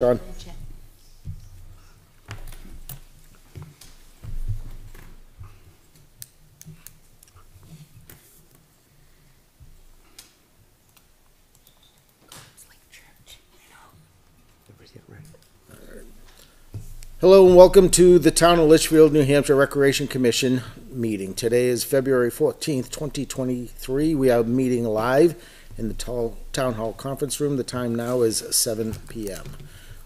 John? Hello and welcome to the Town of Litchfield, New Hampshire Recreation Commission meeting. Today is February fourteenth, twenty twenty-three. We are meeting live in the Tall Town Hall Conference Room. The time now is seven P M.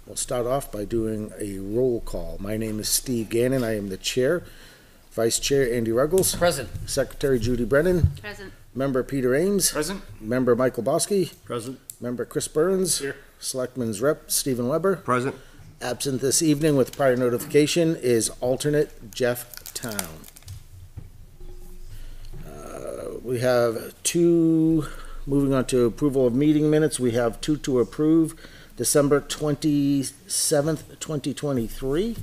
We'll start off by doing a roll call. My name is Steve Gannon. I am the chair. Vice Chair Andy Ruggles, Present. Secretary Judy Brennan, Present. Member Peter Ames, Present. Member Michael Bosky, Present. Member Chris Burns, Here. Selectman's Rep Stephen Weber. Present. Absent this evening with prior notification is alternate Jeff Town. Uh, We have two, moving on to approval of meeting minutes, we have two to approve. December twenty-seventh, twenty twenty-three.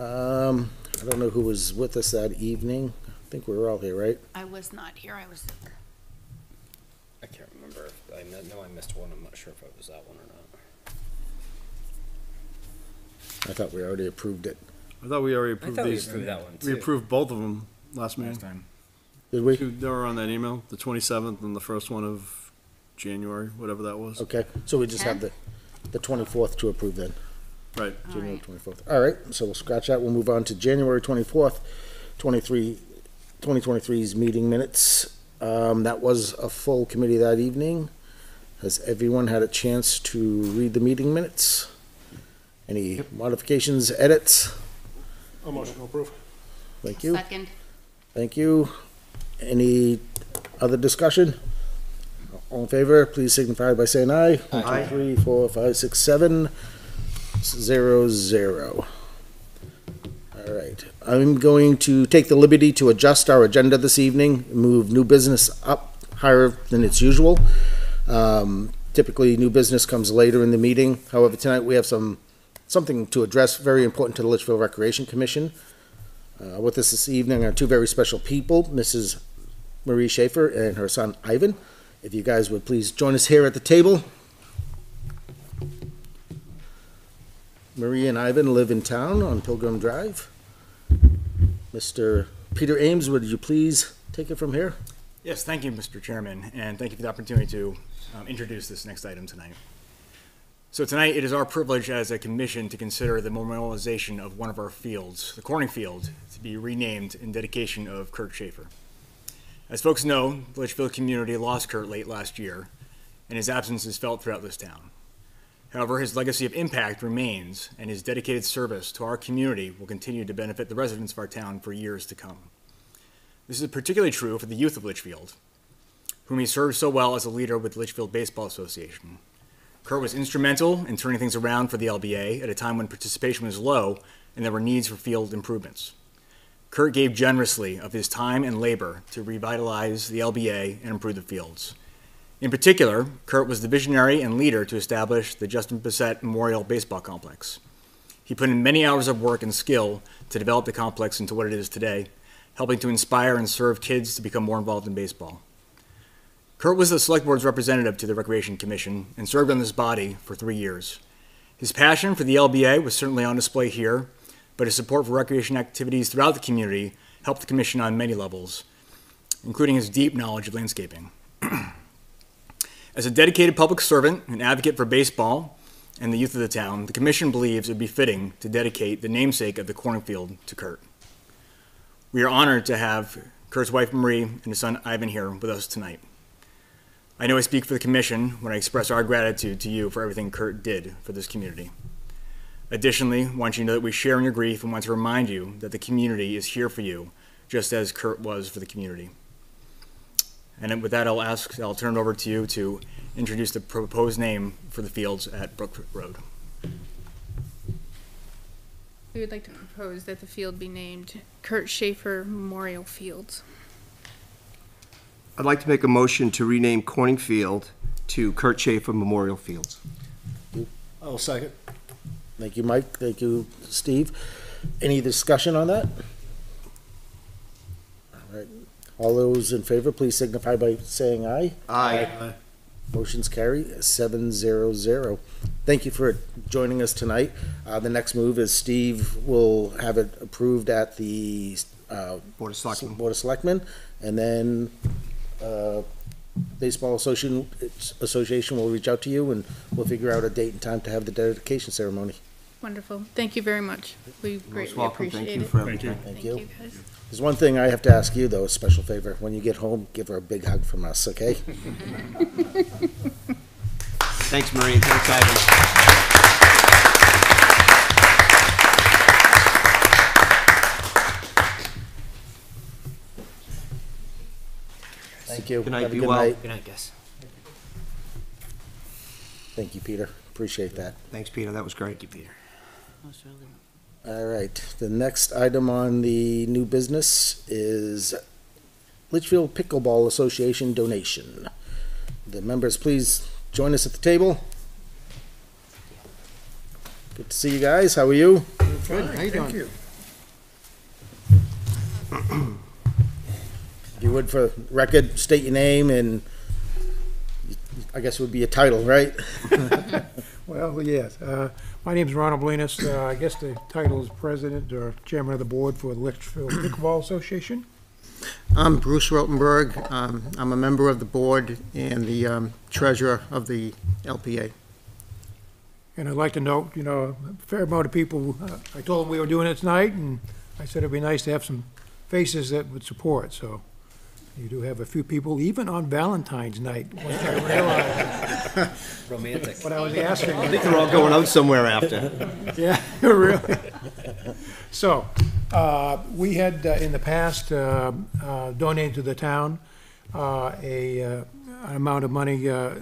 Um, I don't know who was with us that evening. I think we were all here, right? I was not here, I was, I can't remember. I know I missed one. I'm not sure if it was that one or not. I thought we already approved it. I thought we already I approved thought we approved that one We too. approved both of them last meeting. Last time. Did we? Two- They were on that email, the twenty-seventh and the first one of January, whatever that was. Okay, so we just have the, the twenty-fourth to approve then. Right. January Alright. twenty-fourth. All right, so we'll scratch that. We'll move on to January twenty-fourth, twenty-three, twenty twenty-three's meeting minutes. Um, that was a full committee that evening. Has everyone had a chance to read the meeting minutes? Any modifications, edits? A motion to approve. Thank you, second, thank you. Any other discussion? All in favor, please signify by saying aye. One, two, Aye. three, four, five, six, seven, zero, zero. All right, I'm going to take the liberty to adjust our agenda this evening, move new business up higher than its usual. Um, typically, new business comes later in the meeting. However, tonight we have some, something to address very important to the Litchfield Recreation Commission. Uh, with us this evening are two very special people, Mrs. Marie Schaefer and her son Ivan. If you guys would please join us here at the table. Marie and Ivan live in town on Pilgrim Drive. Mr. Peter Ames, would you please take it from here? Yes, thank you, Mr. Chairman, and thank you for the opportunity to um, introduce this next item tonight. So tonight, it is our privilege as a commission to consider the memorialization of one of our fields, the Corning Field, to be renamed in dedication of Kurt Schaefer. As folks know, the Litchfield community lost Kurt late last year, and his absence is felt throughout this town. However, his legacy of impact remains, and his dedicated service to our community will continue to benefit the residents of our town for years to come. This is particularly true for the youth of Litchfield, whom he served so well as a leader with the Litchfield Baseball Association. Kurt was instrumental in turning things around for the LBA at a time when participation was low and there were needs for field improvements. Kurt gave generously of his time and labor to revitalize the LBA and improve the fields. In particular, Kurt was the visionary and leader to establish the Justin Bissett Memorial Baseball Complex. He put in many hours of work and skill to develop the complex into what it is today, helping to inspire and serve kids to become more involved in baseball. Kurt was the Select Board's representative to the Recreation Commission and served on this body for three years. His passion for the LBA was certainly on display here, but his support for recreation activities throughout the community helped the Commission on many levels, including his deep knowledge of landscaping. As a dedicated public servant and advocate for baseball and the youth of the town, the Commission believes it would be fitting to dedicate the namesake of the Corning Field to Kurt. We are honored to have Kurt's wife Marie and his son Ivan here with us tonight. I know I speak for the Commission when I express our gratitude to you for everything Kurt did for this community. Additionally, I want you to know that we share in your grief and want to remind you that the community is here for you, just as Kurt was for the community. And with that, I'll ask, I'll turn it over to you to introduce the proposed name for the fields at Brook Road. We would like to propose that the field be named Kurt Schaefer Memorial Fields. I'd like to make a motion to rename Corning Field to Kurt Schaefer Memorial Fields. I'll second. Thank you, Mike. Thank you, Steve. Any discussion on that? All right. All those in favor, please signify by saying aye. Aye. Motion's carry seven zero zero. thank you for joining us tonight. Uh, the next move is Steve will have it approved at the, uh, Board of Selectmen. Board of Selectmen, and then, uh, Baseball Association, Association will reach out to you and we'll figure out a date and time to have the dedication ceremony. Wonderful. Thank you very much. We Most greatly welcome. appreciate Thank you it. for everything. Thank Thank you. you, guys. There's one thing I have to ask you, though, a special favor. When you get home, give her a big hug from us, okay? Thanks, Maureen. Thanks, Ivan. Thank you. Good night, Have a be good well. night. Good night, guys. Thank you, Peter. Appreciate that. Thanks, Peter. That was great. You, Peter. All right, the next item on the new business is Litchfield Pickleball Association donation. The members, please join us at the table. Good to see you guys. How are you? Good, how you doing? Thank you. If you would, for record, state your name and I guess it would be a title, right? Well, yes. Uh, My name's Ronald Blinas. Uh, I guess the title is President or Chairman of the Board for the Litchfield Pickleball Association. I'm Bruce Rotenberg. Um, I'm a member of the board and the um, treasurer of the LPA. And I'd like to note, you know, a fair amount of people, uh, I told them we were doing it tonight, and I said it'd be nice to have some faces that would support, so you do have a few people, even on Valentine's night, once I realized Romantic. what I was asking. I think they're all going out somewhere after. Yeah, really. So, uh, we had uh, in the past uh, uh, donated to the town uh, a, uh, an amount of money. uh,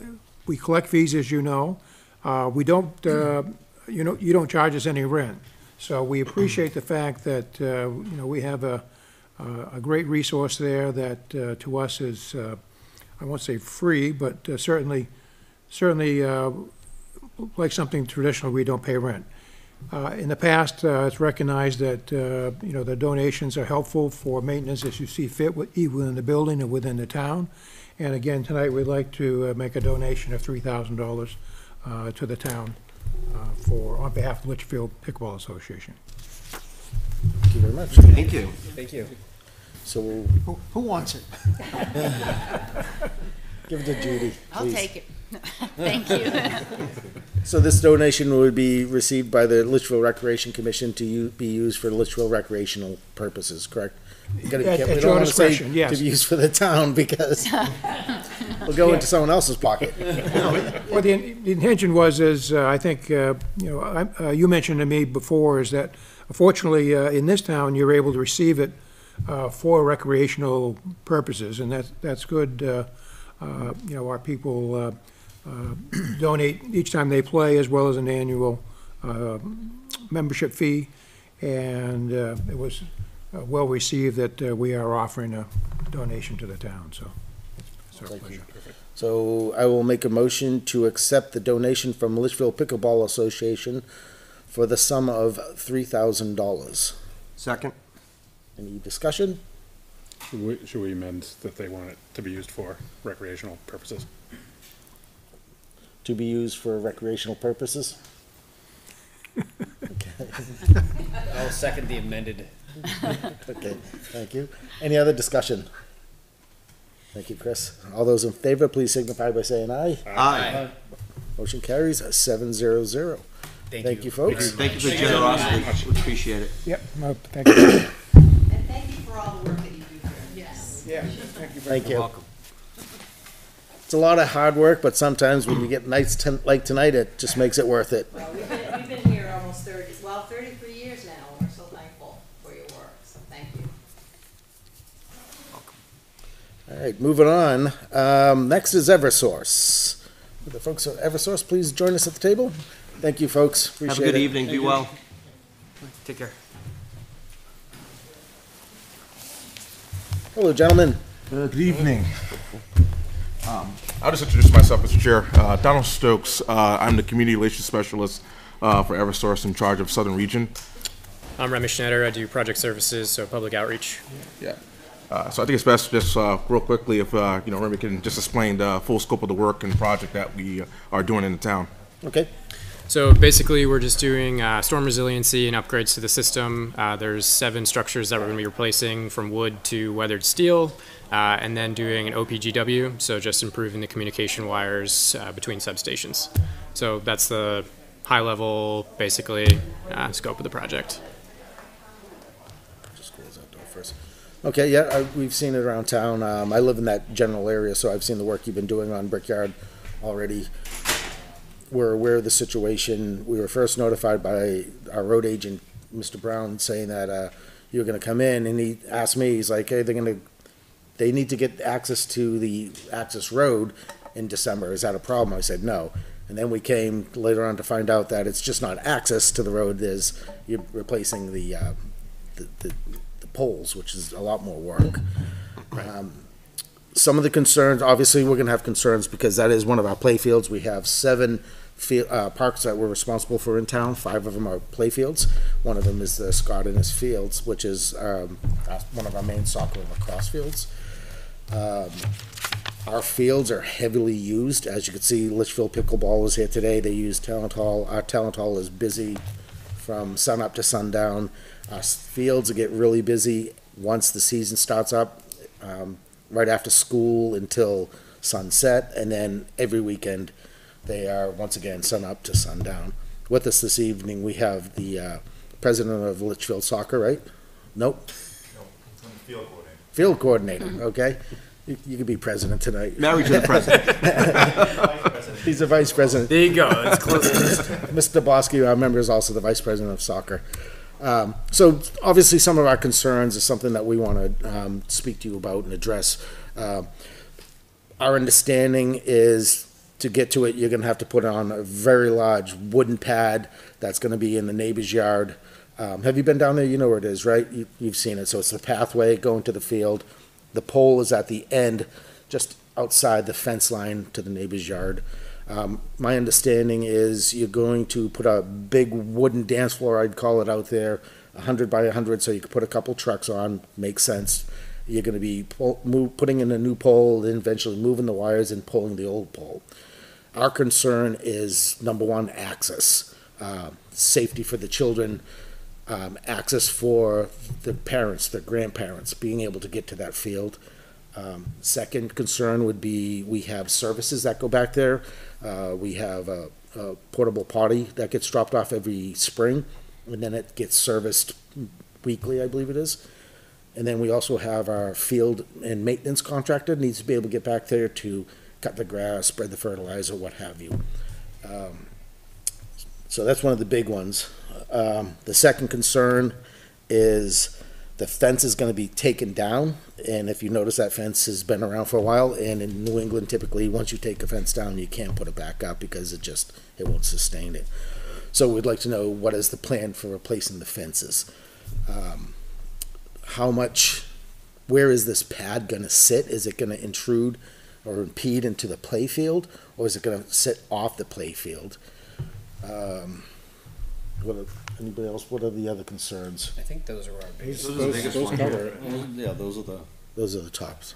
We collect fees, as you know. Uh, We don't, uh, you know, you don't charge us any rent. So we appreciate the fact that, uh, you know, we have a, a great resource there that uh, to us is, uh, I won't say free, but uh, certainly, certainly uh, like something traditional, we don't pay rent. Uh, In the past, uh, it's recognized that, uh, you know, the donations are helpful for maintenance as you see fit, wi- within the building and within the town. And again, tonight, we'd like to uh, make a donation of $3,000 uh, to the town uh, for, on behalf of Litchfield Pickleball Association. Thank you very much. Thank you. Thank you. So we'll Who, who wants it? give it to Judy, I'll please. take it. Thank you. So this donation would be received by the Litchfield Recreation Commission to u- be used for Litchfield recreational purposes, correct? You gotta be At- careful. at We don't your wanna say discretion, yes. To be used for the town because we'll go into someone else's pocket. Well, the, the intention was, is, uh, I think, uh, you know, I- uh, you mentioned to me before, is that fortunately, uh, in this town, you're able to receive it uh, for recreational purposes, and that's, that's good. uh, uh, You know, our people uh, uh, donate each time they play, as well as an annual uh, membership fee, and uh, it was uh, well-received that uh, we are offering a donation to the town, so it's our Thank pleasure. So I will make a motion to accept the donation from Litchfield Pickleball Association for the sum of three thousand dollars. Second? Any discussion? Should we, should we amend that they want it to be used for recreational purposes? To be used for recreational purposes? I'll second the amended. Okay, thank you. Any other discussion? Thank you, Chris. All those in favor, please signify by saying aye. Aye. Motion carries seven zero zero. Thank you, folks. Thank you for the generosity. We appreciate it. Yep, no, thank you. And thank you for all the work that you do here. Yes. Yeah, thank you. Thank you. It's a lot of hard work, but sometimes when you get nights ten- like tonight, it just makes it worth it. Well, we've been, we've been here almost thirty, well, thirty-three years now, and we're so thankful for your work, so thank you. All right, moving on. Um, next is Eversource. The folks at Eversource, please join us at the table. Thank you, folks. Have a good it. evening. Be well. Take care. Hello, gentlemen. Good evening. Um, I'll just introduce myself, Mr. Chair. Uh, Donald Stokes. Uh, I'm the Community Relations Specialist uh, for Eversource in charge of Southern Region. I'm Remy Schneider. I do project services, so public outreach. Yeah. Uh, so I think it's best just uh, real quickly if uh, you know Remy can just explain the full scope of the work and project that we are doing in the town. Okay. So basically, we're just doing uh, storm resiliency and upgrades to the system. Uh, there's seven structures that we're going to be replacing from wood to weathered steel, uh, and then doing an OPGW, so just improving the communication wires uh, between substations. So that's the high level, basically, uh, scope of the project. Just that door first. Okay, yeah, I, we've seen it around town. Um, I live in that general area, so I've seen the work you've been doing on Brickyard already. We're aware of the situation. We were first notified by our road agent, Mr. Brown, saying that, uh, you were gonna come in, and he asked me, he's like, hey, they're gonna, they need to get access to the access road in December. Is that a problem? I said, no. And then we came later on to find out that it's just not access to the road, there's, you're replacing the, uh, the, the, the poles, which is a lot more work. Um, Some of the concerns, obviously, we're gonna have concerns because that is one of our playfields. We have seven field, uh, parks that we're responsible for in town. Five of them are playfields. One of them is the Scott Innes Fields, which is, um, uh, one of our main soccer and lacrosse fields. Um, our fields are heavily used. As you can see, Litchfield Pickleball was here today. They use Talent Hall. Our Talent Hall is busy from sun up to sundown. Our fields get really busy once the season starts up, um, right after school until sunset, and then every weekend they are once again sun up to sundown. With us this evening, we have the uh, president of Litchfield Soccer, right? Nope. No. Field coordinator, field coordinator, okay? You, you could be president tonight. Married to the president. He's the vice president. There you go. It's close. Mr. Bosky, our member, is also the vice president of soccer. Um, so obviously, some of our concerns is something that we want to um, speak to you about and address. Uh, our understanding is to get to it, you're going to have to put on a very large wooden pad that's going to be in the neighbor's yard. Um, have you been down there? You know where it is, right? You, you've seen it. So it's the pathway going to the field. The pole is at the end, just outside the fence line to the neighbor's yard. Um, my understanding is you're going to put a big wooden dance floor, I'd call it out there, a hundred by a hundred, so you could put a couple trucks on, makes sense. You're gonna be pull, move, putting in a new pole, then eventually moving the wires and pulling the old pole. Our concern is, number one, access, uh, safety for the children, um, access for the parents, the grandparents, being able to get to that field. Um, second concern would be, we have services that go back there. Uh, we have a, a portable potty that gets dropped off every spring, and then it gets serviced weekly, I believe it is. And then we also have our field and maintenance contractor needs to be able to get back there to cut the grass, spread the fertilizer, what have you. Um, So that's one of the big ones. Um, the second concern is the fence is gonna be taken down, and if you notice, that fence has been around for a while, and in New England, typically, once you take a fence down, you can't put it back up because it just, it won't sustain it. So we'd like to know what is the plan for replacing the fences? Um, How much, where is this pad gonna sit? Is it gonna intrude or impede into the playfield, or is it gonna sit off the playfield? Um, What, are- anybody else, what are the other concerns? I think those are our biggest. Those, those cover it. Yeah, those are the. Those are the tops.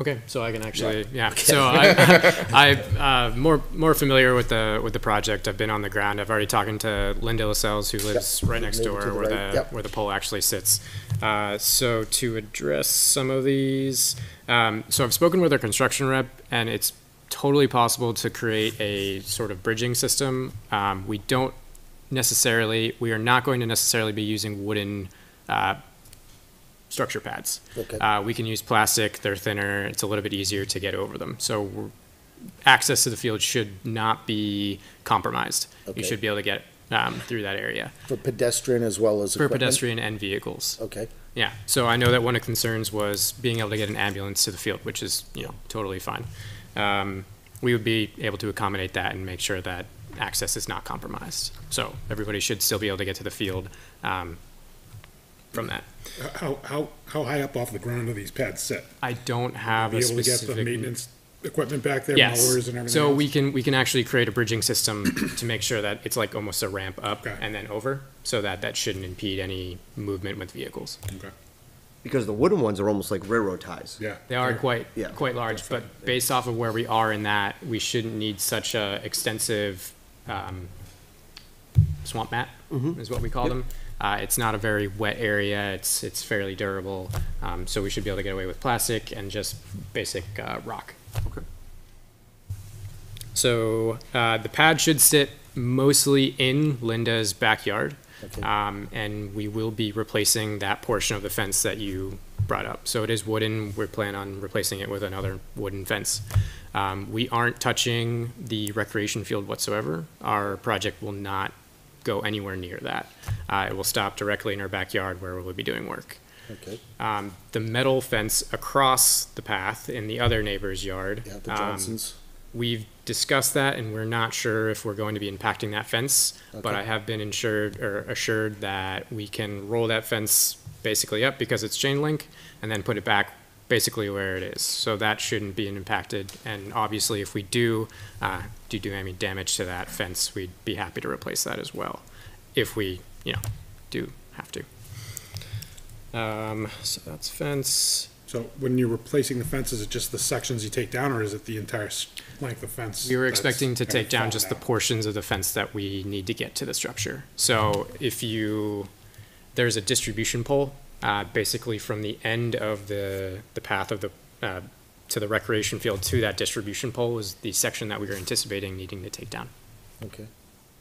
Okay, so I can actually, yeah. So I, I, uh, more more familiar with the with the project. I've been on the ground. I've already talked to Linda Lascelles, who lives right next door, the where right, the yep. where the pole actually sits. Uh, so to address some of these, um, so I've spoken with our construction rep, and it's totally possible to create a sort of bridging system. Um, we don't necessarily, we are not going to necessarily be using wooden. Uh, structure pads. Okay. Uh, we can use plastic, they're thinner, it's a little bit easier to get over them. So we're- access to the field should not be compromised. Okay. You should be able to get um, through that area For pedestrian as well as for equipment? pedestrian and vehicles. Okay, Yeah, so I know that one of the concerns was being able to get an ambulance to the field, which is, you know, totally fine. Um, we would be able to accommodate that and make sure that access is not compromised. So everybody should still be able to get to the field um, from that. How, how, how high up off the ground do these pads sit? I don't have Be a able to get the specific. maintenance equipment back there, Yes. mowers and everything So else? we can, we can actually create a bridging system to make sure that it's like almost a ramp up Okay. and then over, so that that shouldn't impede any movement with vehicles. Okay. Because the wooden ones are almost like railroad ties. Yeah. They are quite, Yeah. quite large, but based off of where we are in that, we shouldn't need such a extensive um, swamp mat, is what we call them. Uh, it's not a very wet area. It's it's fairly durable, um, so we should be able to get away with plastic and just basic uh, rock. Okay. So uh, the pad should sit mostly in Linda's backyard, um, and we will be replacing that portion of the fence that you brought up. So it is wooden. We plan on replacing it with another wooden fence. Um, we aren't touching the recreation field whatsoever. Our project will not go anywhere near that. Uh, it will stop directly in our backyard where we'll be doing work. Okay. Um, the metal fence across the path in the other neighbor's yard. Yeah, the um, Johnsons. We've discussed that and we're not sure if we're going to be impacting that fence, Okay. but I have been insured or assured that we can roll that fence basically up because it's chain link and then put it back basically where it is. So that shouldn't be impacted. And obviously, if we do, uh, do do any damage to that fence, we'd be happy to replace that as well. If we, you know, do have to. Um, so that's fence. So when you're replacing the fence, is it just the sections you take down, or is it the entire length of fence? We were expecting to take down just the portions of the fence that we need to get to the structure. So if you, there's a distribution pole, uh, basically from the end of the, the path of the, uh, to the recreation field to that distribution pole is the section that we were anticipating needing to take down. Okay.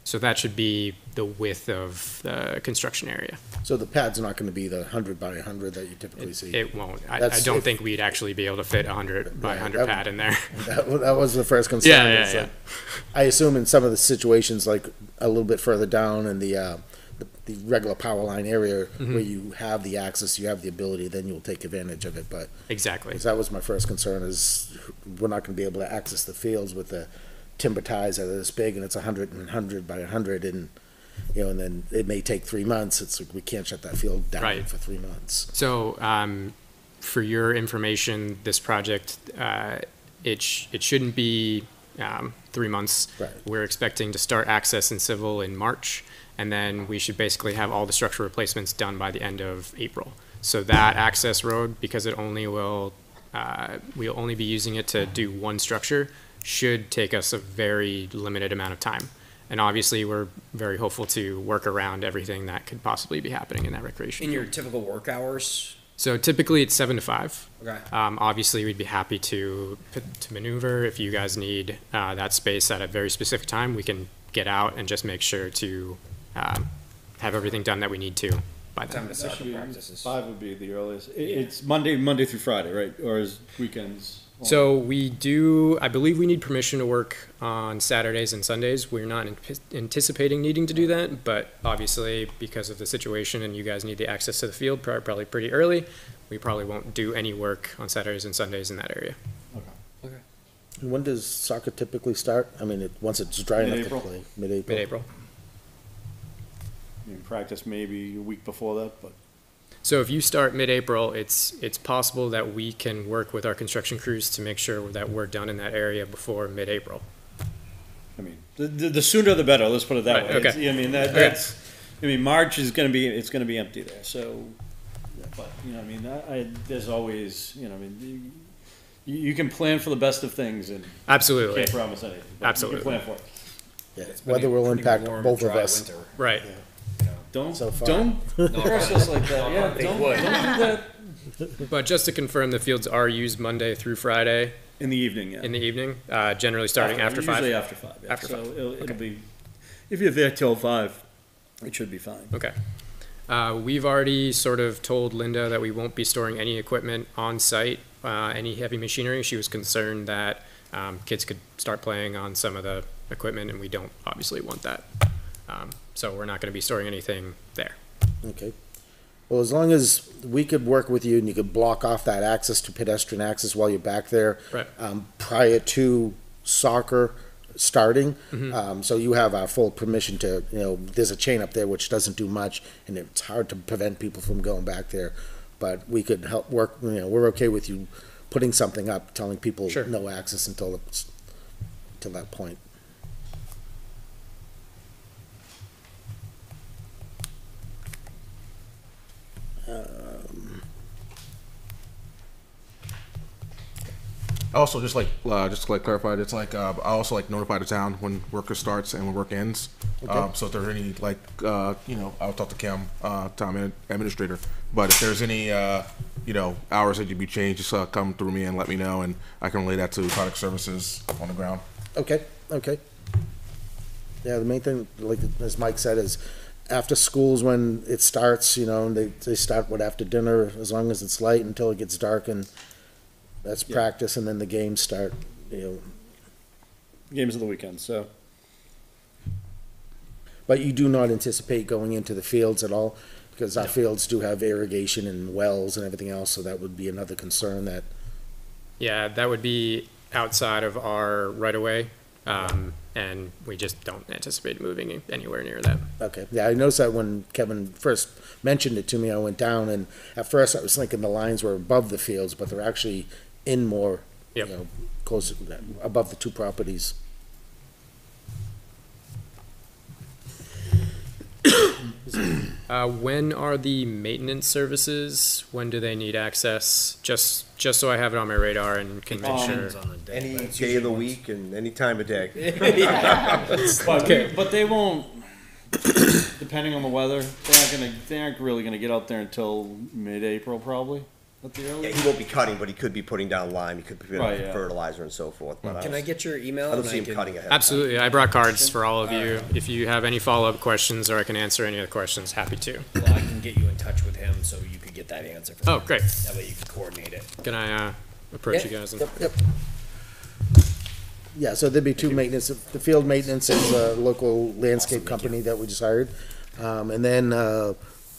So that should be the width of the construction area. So the pad's are not gonna be the hundred by hundred that you typically see? It won't. I, I That's don't if- think we'd actually be able to fit a hundred by Right, hundred that- pad in there. That, wa- that was the first concern. Yeah, yeah, is yeah. that I assume in some of the situations, like a little bit further down in the, uh, the, the regular power line area Mhm. where you have the access, you have the ability, then you'll take advantage of it, but. Exactly. 'cause that was my first concern is we're not gonna be able to access the fields with the timber ties that are this big and it's a hundred and hundred by a hundred and, you know, and then it may take three months. It's like, we can't shut that field down Right. for three months. So, um, for your information, this project, uh, it, sh- it shouldn't be, um, three months. Right. We're expecting to start access in civil in March, and then we should basically have all the structural replacements done by the end of April. So that access road, because it only will, uh, we'll only be using it to do one structure, should take us a very limited amount of time. And obviously, we're very hopeful to work around everything that could possibly be happening in that recreation. In your typical work hours? So typically it's seven to five. Okay. Um, obviously, we'd be happy to to maneuver if you guys need uh, that space at a very specific time. We can get out and just make sure to um, have everything done that we need to by then. Time to start the practices. Five would be the earliest. It, it's Monday, Monday through Friday, right? Or is weekends? So we do. I believe we need permission to work on Saturdays and Sundays. We're not ant- anticipating needing to do that, but obviously because of the situation and you guys need the access to the field prob- probably pretty early, we probably won't do any work on Saturdays and Sundays in that area. And When does soccer typically start? I mean, it, once it's dry enough to Mid-April. play, mid-April? Mid-April. You can practice maybe a week before that, but So if you start mid-April, it's, it's possible that we can work with our construction crews to make sure that we're done in that area before mid-April. I mean, the, the, the sooner the better. Let's put it that Right, way. okay. It's- I mean, that, Okay. that's. I mean, March is going to be it's going to be empty there. So, but you know, I mean, I, I there's always you know, I mean, you, you can plan for the best of things and Absolutely. can't promise anything. but Absolutely. you can plan for it. Yeah, been weather will impact both of us. winter. Right. Don't So far. don't press us like that. Yeah, They don't, would. don't do that But just to confirm, the fields are used Monday through Friday in the evening. Yeah, in the evening, uh, generally starting after, five. Usually after five. Yeah. After so five. It'll, it'll Okay. be if you're there till five, it should be fine. Okay. Uh, we've already sort of told Linda that we won't be storing any equipment on site, uh, any heavy machinery. She was concerned that um, kids could start playing on some of the equipment, and we don't obviously want that. Um, so we're not going to be storing anything there. Okay. Well, as long as we could work with you and you could block off that access to pedestrian access while you're back there. Right. Um, prior to soccer starting, Mhm. um, so you have our full permission to, you know, there's a chain up there which doesn't do much and it's hard to prevent people from going back there. But we could help work, you know, we're okay with you putting something up, telling people Sure. no access until it's, till that point. Um, Also, just like uh, just to like clarify, it's like uh, I also like notify the town when work starts and when work ends. Um, so if there's any like uh, you know, I'll talk to Kim, uh, town admin- administrator. But if there's any uh, you know hours that to be changed, just uh, come through me and let me know, and I can relay that to product services on the ground. Okay, okay. Yeah, the main thing, like, as Mike said, is after schools when it starts, you know, and they, they start what after dinner, as long as it's light until it gets dark and that's Yeah. practice and then the games start, you know. Games of the weekend, so. But you do not anticipate going into the fields at all? Because our fields do have irrigation and wells and everything else, so that would be another concern that, Yeah, that would be outside of our right of way, um, and we just don't anticipate moving anywhere near that. okay. Yeah, I noticed that when Kevin first mentioned it to me, I went down and at first I was thinking the lines were above the fields, but they're actually in more, you Yep. know, close, above the two properties. Uh, when are the maintenance services? When do they need access? Just, just so I have it on my radar and can make sure. Any day of the week and any time of day. But, Okay. but they won't, depending on the weather, they aren't gonna, they aren't really gonna get out there until mid-April probably, at the Yeah, he won't be cutting, but he could be putting down lime, he could be putting Right, down yeah. fertilizer and so forth, but Can I don't, get your email? I don't and see him can- cutting ahead. of time. Absolutely, I brought cards for all of you. If you have any follow-up questions or I can answer any other questions, happy to. Well, I can get you in touch with him so you could get that answer from Oh, him. great. That way you can coordinate it. Can I, uh, approach Yeah. you guys? and- Yep, yep. Yeah, so there'd be two maintenance, the field maintenance is a local landscape company that we just hired. Um, and then, uh,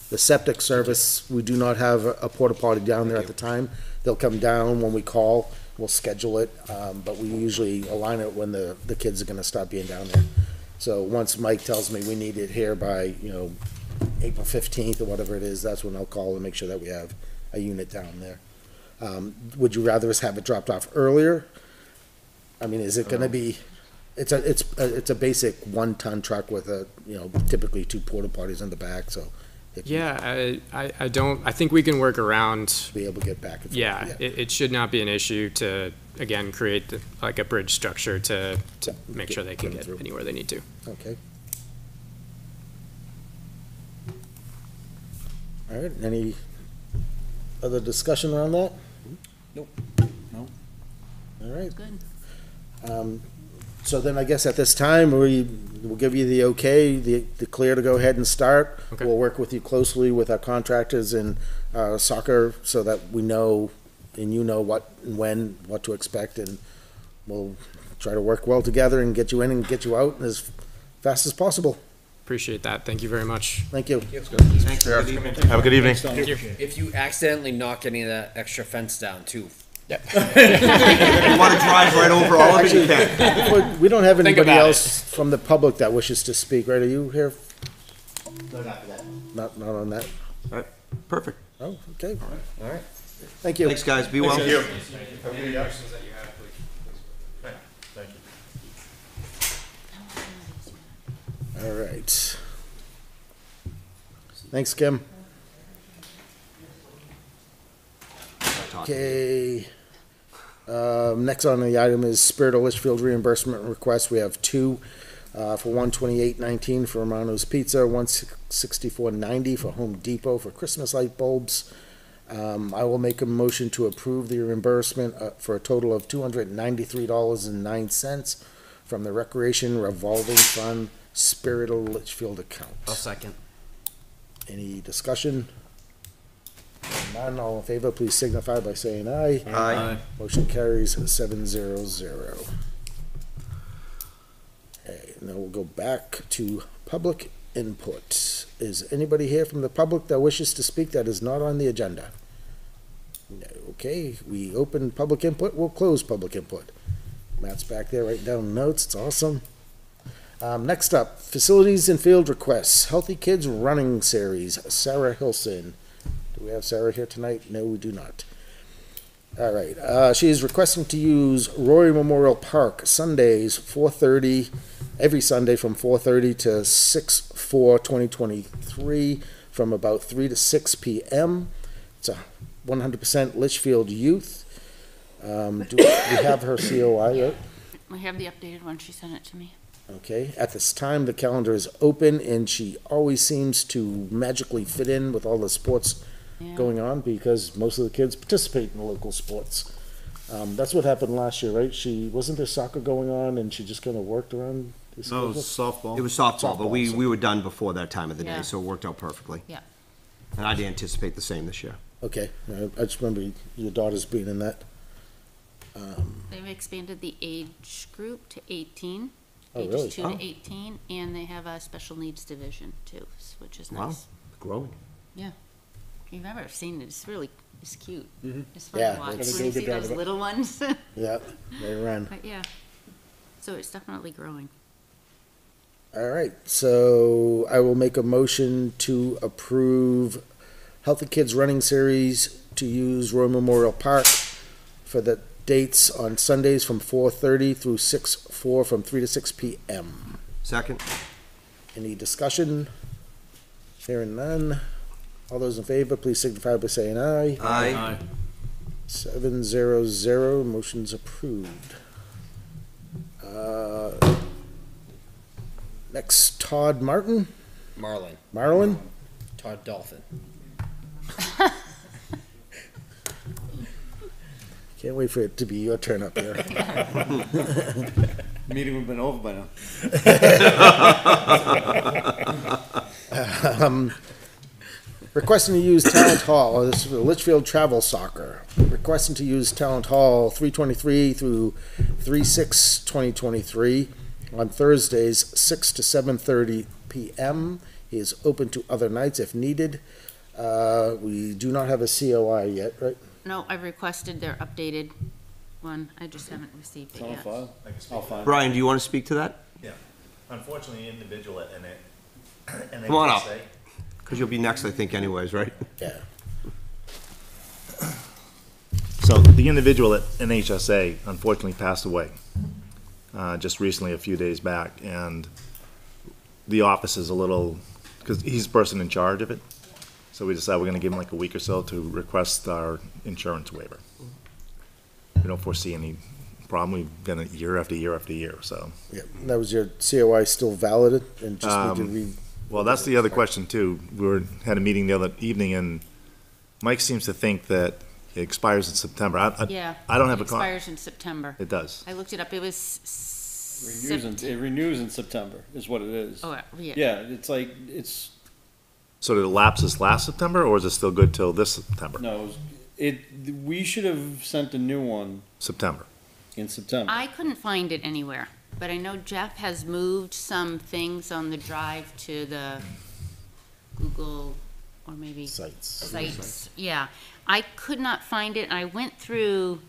the septic service, we do not have a porta potty down there at the time. They'll come down when we call, we'll schedule it, um, but we usually align it when the, the kids are gonna stop being down there. So once Mike tells me we need it here by, you know, April fifteenth or whatever it is, that's when I'll call and make sure that we have a unit down there. Um, would you rather us have it dropped off earlier? I mean, is it gonna be, it's a, it's, a- it's a basic one-ton truck with a, you know, typically two porta potties in the back, so. It- Yeah, I, I, I don't, I think we can work around, Be able to get back and forth. yeah, it, it should not be an issue to, again, create the- like a bridge structure to, to make sure they can Get get through. anywhere they need to. Okay. All right, any other discussion around that? Nope. No. All right. Good. Um, so then I guess at this time, we, we'll give you the okay, the, the clear to go ahead and start. Okay. We'll work with you closely with our contractors and, uh, soccer so that we know and you know what and when, what to expect and we'll try to work well together and get you in and get you out as fast as possible. Appreciate that. Thank you very much. Thank you. Thanks, Have a good evening. Thank you. If you accidentally knock any of that extra fence down too. If you wanna drive right over all of it, you can. Well, We don't have Think anybody about it. else from the public that wishes to speak, right? Are you here? No, Not, for that. not on that? All right, perfect. Oh, okay. All right. Thank you. Thanks, guys, be well. Here. Thank you. All right. Thanks, Kim. Okay. Um, next on the item is Spirit of Litchfield reimbursement request. We have two, uh, for one twenty-eight nineteen for Romano's Pizza, one sixty-four ninety for Home Depot for Christmas light bulbs. Um, I will make a motion to approve the reimbursement, uh, for a total of two hundred ninety-three dollars and nine cents from the Recreation Revolving Fund Spirit of Litchfield account. I'll second. Any discussion? None, all in favor, please signify by saying aye. Aye. Motion carries seven zero zero. Okay, now we'll go back to public input. Is anybody here from the public that wishes to speak that is not on the agenda? No, okay, we open public input, we'll close public input. Matt's back there writing down notes, it's awesome. Um, next up, facilities and field requests, Healthy Kids Running Series, Sarah Hilson. Do we have Sarah here tonight? No, we do not. All right, uh, she is requesting to use Roy Memorial Park Sundays, four thirty, every Sunday from four thirty to six, four, twenty twenty-three, from about three to six P M. It's a one hundred percent Litchfield youth. Um, do we have her COI? I have the updated one, she sent it to me. Okay, at this time, the calendar is open and she always seems to magically fit in with all the sports Yeah. going on because most of the kids participate in the local sports. Um, that's what happened last year, right? She, wasn't there soccer going on and she just kind of worked around? the No, it schedule? was It was softball, but we, Softball, we were done before that time of the Yeah. day, so it worked out perfectly. Yeah. And I'd anticipate the same this year. Okay, I, I just remember your daughter's being in that. Um, They've expanded the age group to eighteen, Oh, really? ages two Oh. to eighteen, and they have a special needs division too, s- which is Wow, nice. growing. Yeah. If you've ever seen it, it's really, it's cute. Mm-hmm. It's fun Yeah, to watch, it's- when you see those little ones. Yep, they run. But yeah, so it's definitely growing. All right, so I will make a motion to approve Healthy Kids Running Series to use Roy Memorial Park for the dates on Sundays from four thirty through six, four from three to six P M. Second? Any discussion? Hearing none. All those in favor, please signify by saying aye. Aye. Seven zero zero, motion's approved. Uh, Next, Todd Martin, Marlin, Marlin? Todd Dolphin. Can't wait for it to be your turn up here. Meeting would have been over by now. Requesting to use Talent Hall, oh, this is for Litchfield Travel Soccer. Requesting to use Talent Hall three twenty-three through three six twenty twenty-three on Thursdays, six to seven thirty PM. He is open to other nights if needed. Uh, we do not have a COI yet, right? No, I've requested their updated one, I just haven't received it on yet. file. I'll find it. Brian, do you want to speak to that? Yeah, unfortunately, individual and it. and Come on up. HSA Because you'll be next, I think anyways, right? Yeah. So the individual at NHSA unfortunately passed away, uh, just recently, a few days back, and the office is a little, because he's the person in charge of it. So we decided we're gonna give him like a week or so to request our insurance waiver. We don't foresee any problem. We've done it year after year after year, so. Yeah, that was your COI still valid and just need to Um, re, Well, that's the other question too. We were, had a meeting the other evening and Mike seems to think that it expires in September. I, I, Yeah. I don't have it a con- expires in September. It does. I looked it up, it was s- Renews in, it renews in September, is what it is. Oh, uh, yeah. Yeah, it's like, it's, So did it lapse this last September or is it still good till this September? no, it was- it, we should have sent a new one September. in September. I couldn't find it anywhere, but I know Jeff has moved some things on the drive to the Google or maybe sites. sites. Yeah, I could not find it. I went through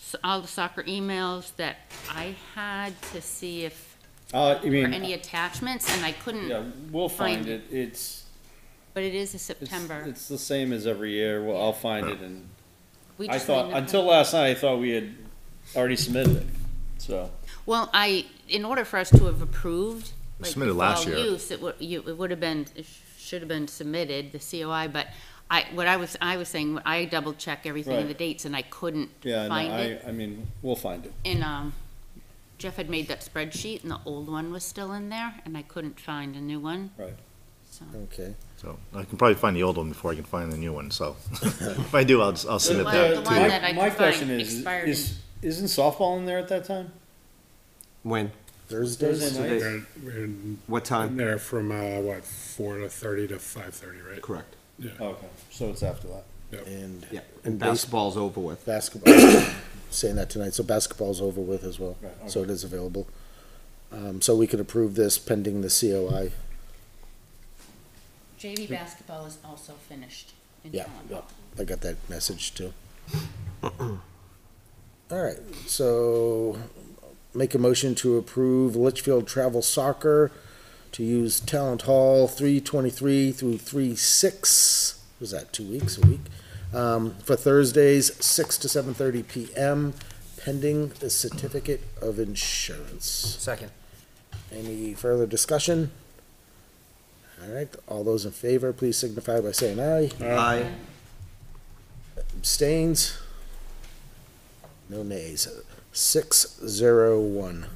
s- all the soccer emails that I had to see if Uh, I there were mean, any attachments, and I couldn't. yeah, we'll find find it. It's, But it is a it's, September. it's the same as every year. Well, I'll find it and We I just thought, until last night, I thought we had already submitted it, so. Well, I, in order for us to have approved. Like, submitted last fall year. Use, it would, you, it would have been, it should have been submitted, the COI, but I, what I was, I was saying, I double checked everything in the Right. dates and I couldn't Yeah, no, find I, it. I mean, we'll find it. And, um, Jeff had made that spreadsheet and the old one was still in there and I couldn't find a new one. Right. So, Okay. So I can probably find the old one before I can find the new one, so if I do, I'll, I'll submit one- that the to you. that I My could question find is, expired is, isn't softball in there at that time? When? Thursdays? Thursday night? We're, we're in What time? there from, uh, what, four to thirty to five thirty, right? Correct. Yeah, Okay, so it's after that. And, Yeah, and and base- basketball's over with. basketball, saying that tonight, so basketball's over with as well. Right, So it is available. Um, so we could approve this pending the COI. JV basketball is also finished in Yeah, Talent yeah, I got that message too. All right, so make a motion to approve Litchfield Travel Soccer to use Talent Hall three twenty-three through three six, was that two weeks, a week? Um, for Thursdays, six to seven thirty PM, pending the certificate of insurance. Second. Any further discussion? All right, all those in favor, please signify by saying aye. Aye. Abstains? No nays. Six zero one.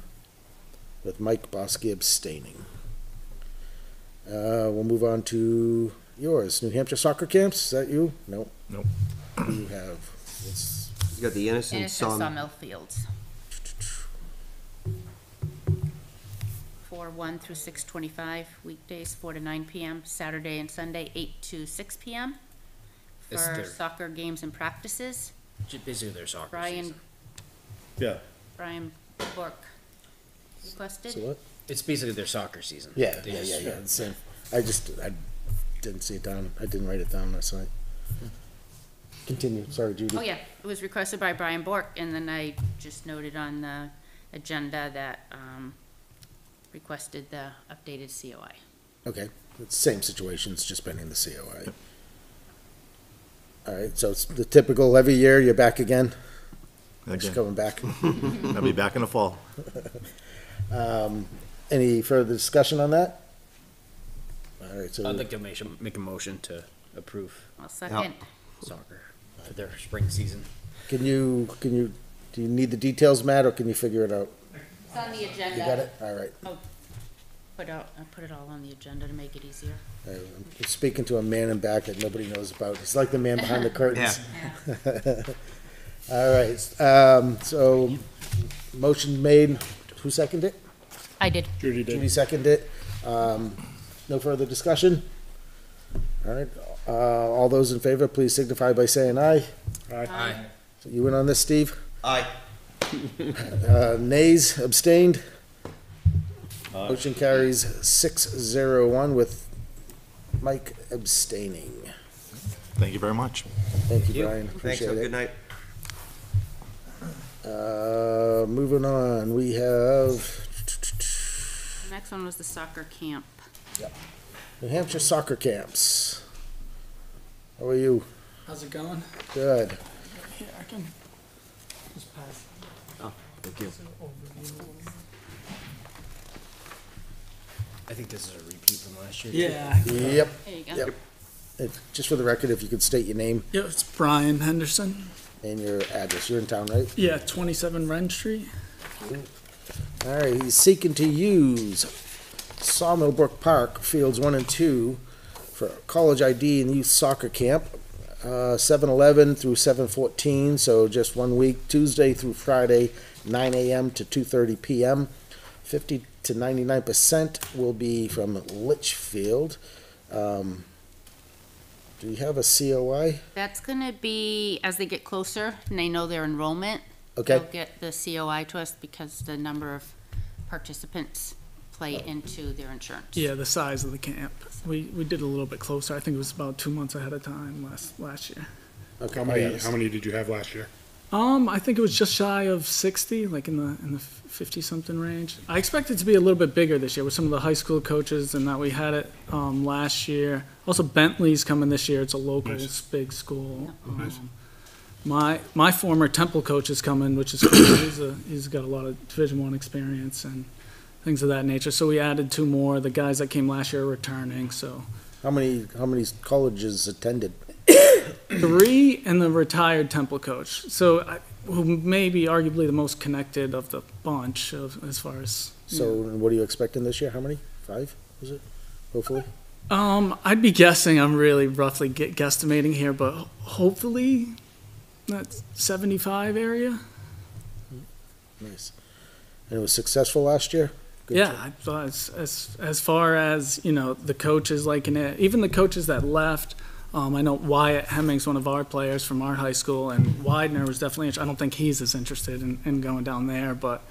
With Mike Bosky abstaining. Uh, we'll move on to yours. New Hampshire soccer camps. Is that you? Nope. Nope. Who you have? It's You got the Innocent Innocent Sawmill. Sawmill Fields. Four one through six twenty-five, weekdays, four to nine PM, Saturday and Sunday, eight to six PM. Is For there- soccer games and practices. J- Basically, their soccer Brian, season. Yeah. Brian Bork requested. so what? It's basically their soccer season. Yeah, They yeah, just- yeah, yeah. the same. I just I didn't see it down. I didn't write it down last night. Continue. Sorry, Judy. Oh, yeah, it was requested by Brian Bork, and then I just noted on the agenda that, um, requested the updated COI. Okay, it's the same situation, it's just pending the COI. All right, so it's the typical, every year you're back again? Thanks for Again. coming back. I'll be back in the fall. Um, any further discussion on that? All right, so, I'd like to make, a- make a motion to approve I'll second. soccer for their spring season. can you, can you, do you need the details, Matt, or can you figure it out? It's on the agenda. You got it? All right. Put out, I'll put it all on the agenda to make it easier. Uh, I'm speaking to a man in back that nobody knows about. He's like the man behind the curtains. All right, um, so, motion made, who seconded it? I did. Judy did. Judy seconded it. Um, no further discussion? All right, uh, all those in favor, please signify by saying aye. Aye. So You in on this, Steve? Aye. Uh, nays, abstained? Motion carries six zero one with Mike abstaining. Thank you very much. Thank you, You. Brian, Thanks, appreciate have a it. good night. Uh, moving on, we have The Next one was the soccer camp. New Hampshire soccer camps. How are you? How's it going? Good. Here, I can just pass. Oh, thank you. I think this is a repeat from last year. too. Yeah. Yep. There you go. Yep. Just for the record, if you could state your name Yeah, it's Brian Henderson. And your address. You're in town, right? Yeah, 27 Wren Street. All right, he's seeking to use Sawmill Brook Park, fields one and two, for college ID and youth soccer camp, uh, seven eleven through seven fourteen, so just one week, Tuesday through Friday, nine AM to two thirty PM. Fifty to ninety-nine percent will be from Litchfield. Um, do you have a COI? That's gonna be, as they get closer and they know their enrollment. Okay. They'll get the COI to us because the number of participants play into their insurance. Yeah, the size of the camp. We, we did a little bit closer. I think it was about two months ahead of time last, last year. Okay. How many, how many did you have last year? Um, I think it was just shy of 60, like in the in the 50 something range. I expect it to be a little bit bigger this year with some of the high school coaches and that we had it um, last year. Also, Bentley's coming this year. It's a local Nice. big school. Nice. Um, my my former Temple coach is coming, which is cool. he's a, he's got a lot of Division One experience and things of that nature. So we added two more. The guys that came last year are returning. So How many, how many colleges attended? three and the retired Temple coach. So I, who may be arguably the most connected of the bunch of as far as. So what are you expecting this year? How many? Five, is it? Hopefully? Um, I'd be guessing. I'm really roughly gu- guesstimating here, but hopefully that 75 area. Nice. And it was successful last year? Good yeah. I thought as, as as far as you know, the coaches liking it. Even the coaches that left. Um, I know Wyatt Hemming's one of our players from our high school, and Widener was definitely. I don't think he's as interested in, in going down there, but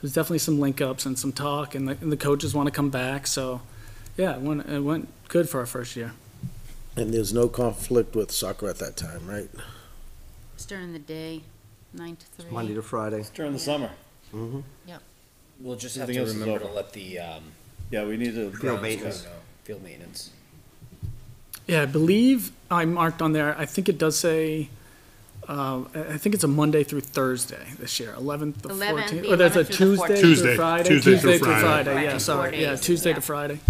there's definitely some link ups and some talk, and the, and the coaches want to come back. So, yeah, it went, it went good for our first year. And there's no conflict with soccer at that time, right? It's during the day, nine to three. Monday to Friday. During the summer. Mm-hmm. We'll just have Everything to else is remember to over. let the, um, Yeah, we need to. Field grounds maintenance. guys. Field maintenance. Yeah, I believe I marked on there. I think it does say. Uh, I I think it's a Monday through Thursday this year, 11th to 11th, 14th. the Or there's a 11th through the Tuesday, 14th. Tuesday, through Friday. Tuesday through through Friday. Friday. Right, Yeah, four sorry. Yeah, days, Tuesday yeah. to Friday.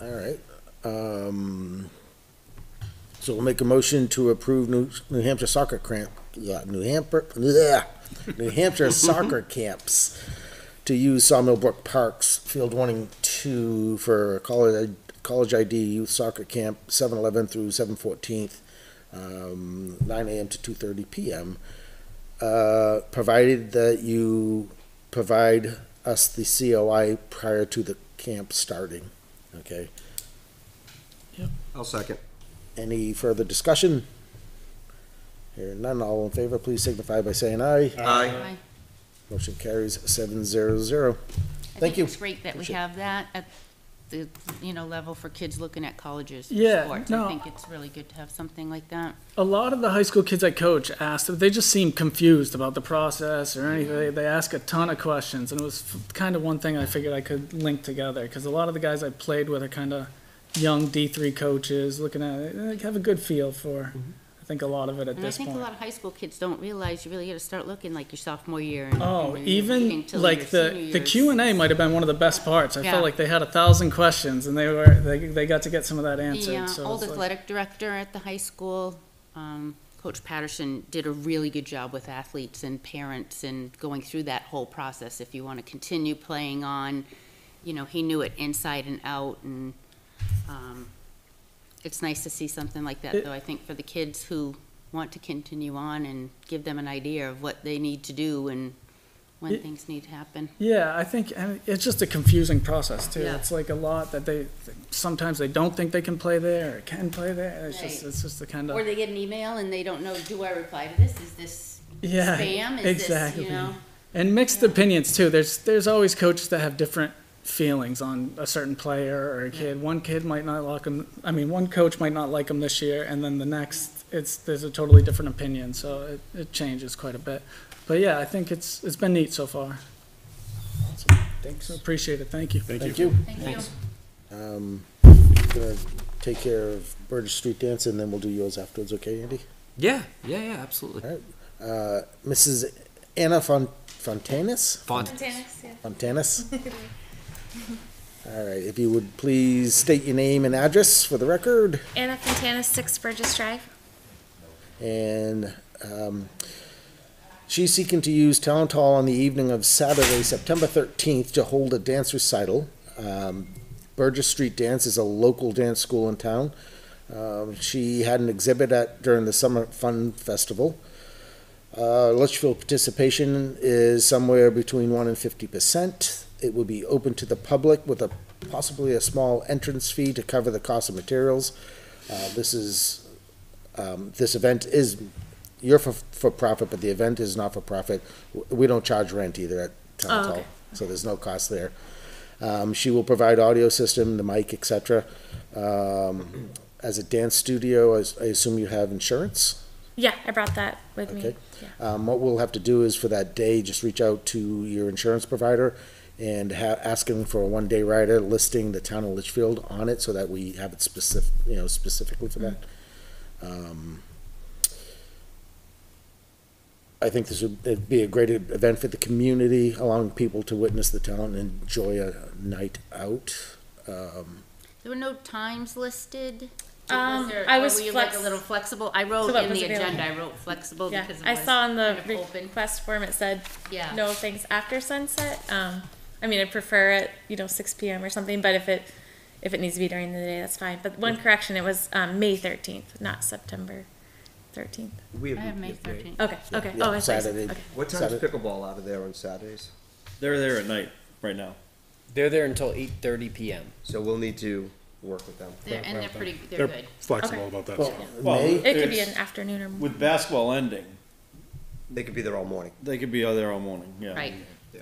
All right. Um, So we'll make a motion to approve New, New Hampshire soccer camp, yeah, New Hampshire, bleh, New Hampshire soccer camps to use Sawmill Brook Parks, Field One and Two for college, college ID youth soccer camp, seven eleven through seven fourteenth, um, nine AM to two thirty PM. Uh, provided that you provide us the COI prior to the camp starting, okay? Yep. I'll second. Any further discussion? Hearing none, all in favor, please signify by saying aye. Aye. Motion carries seven zero zero. I Thank think you. It's great that we Appreciate it. have that at the, you know, level for kids looking at colleges for Yeah, sports. no. I think it's really good to have something like that. A lot of the high school kids I coach asked, they just seem confused about the process or anything. They, they ask a ton of questions, and it was f- kind of one thing I figured I could link together because a lot of the guys I played with are kind of young D3 coaches looking at it, they have a good feel for, I think, a lot of it at And I this think a point. lot of high school kids don't realize you really gotta start looking like your sophomore year. and- Oh, and you're waiting even like the senior the years. Q and A might have been one of the best parts. I Yeah. felt like they had a thousand questions and they were they, they got to get some of that answered. The uh, so old it's like- athletic director at the high school, um, Coach Patterson, did a really good job with athletes and parents and going through that whole process. If you want to continue playing on, you know, he knew it inside and out and, um, it's nice to see something like that, though, I think for the kids who want to continue on and give them an idea of what they need to do and when It- things need to happen. Yeah, I think and it's just a confusing process too. Yeah. It's like a lot that they sometimes they don't think they can play there or can play there. It's just Right. it's just the kind of Or they get an email and they don't know, do I reply to this? Is this yeah spam? Is exactly. this, you know? And mixed opinions too. There's there's always coaches that have different feelings on a certain player or a kid. One kid might not like him. I mean, one coach might not like him this year, and then the next, it's there's a totally different opinion. So it, it changes quite a bit. But yeah, I think it's it's been neat so far. Awesome. Thanks. So appreciate it. Thank you. Thank you. Thank you. Um, gonna take care of Burgess Street Dance and then we'll do yours afterwards, okay, Andy? Yeah, yeah, yeah, absolutely. All right. Uh, Mrs. Anna Fon- Fontanis? Font- Fontanes, yeah. Fontanis? All right, if you would please state your name and address for the record. Anna Fontanes, Six Burgess Drive. And um, she's seeking to use Talent Hall on the evening of Saturday, September 13th, to hold a dance recital. Um, Burgess Street Dance is a local dance school in town. Um, she had an exhibit at during the Summer Fun Festival. Uh, Litchfield participation is somewhere between 1 and 50 percent. It will be open to the public with a possibly a small entrance fee to cover the cost of materials. Uh, this is um, this event is, you're for, for profit, but the event is not for profit. W- We don't charge rent either at Town Oh, Hall, okay. so there's no cost there. Um, she will provide audio system, the mic, et cetera. Um, as a dance studio, I s- I assume you have insurance? Yeah, I brought that with me. Okay. Yeah. Um, what we'll have to do is for that day, just reach out to your insurance provider and ha- ask them for a one-day rider listing the town of Litchfield on it so that we have it specific, you know, specifically for that. Um, I think this would it'd be a great event for the community, allowing people to witness the town and enjoy a night out. Um, There were no times listed? Um, there- I was were you like a little flexible? I wrote So what in was the available? agenda, I wrote flexible Yeah, because it I was saw in the kind of open. request form, it said, Yeah. no things after sunset. Um, I mean, I prefer it, you know, six PM or something, but if it, if it needs to be during the day, that's fine. But one correction, it was, um, May thirteenth, not September thirteenth. We I have May 13th. Okay, okay. yeah, Oh, I thought you said- Saturday. okay. What time's Saturday. pickleball out of there on Saturdays? They're there at night right now. They're there until eight thirty PM. So we'll need to work with them. They're, and they're pretty, they're They're good. flexible Okay. about that. Well, Well, May, It could be It's- an afternoon or. With basketball ending, They could be there all morning. they could be out there all morning, yeah. Right.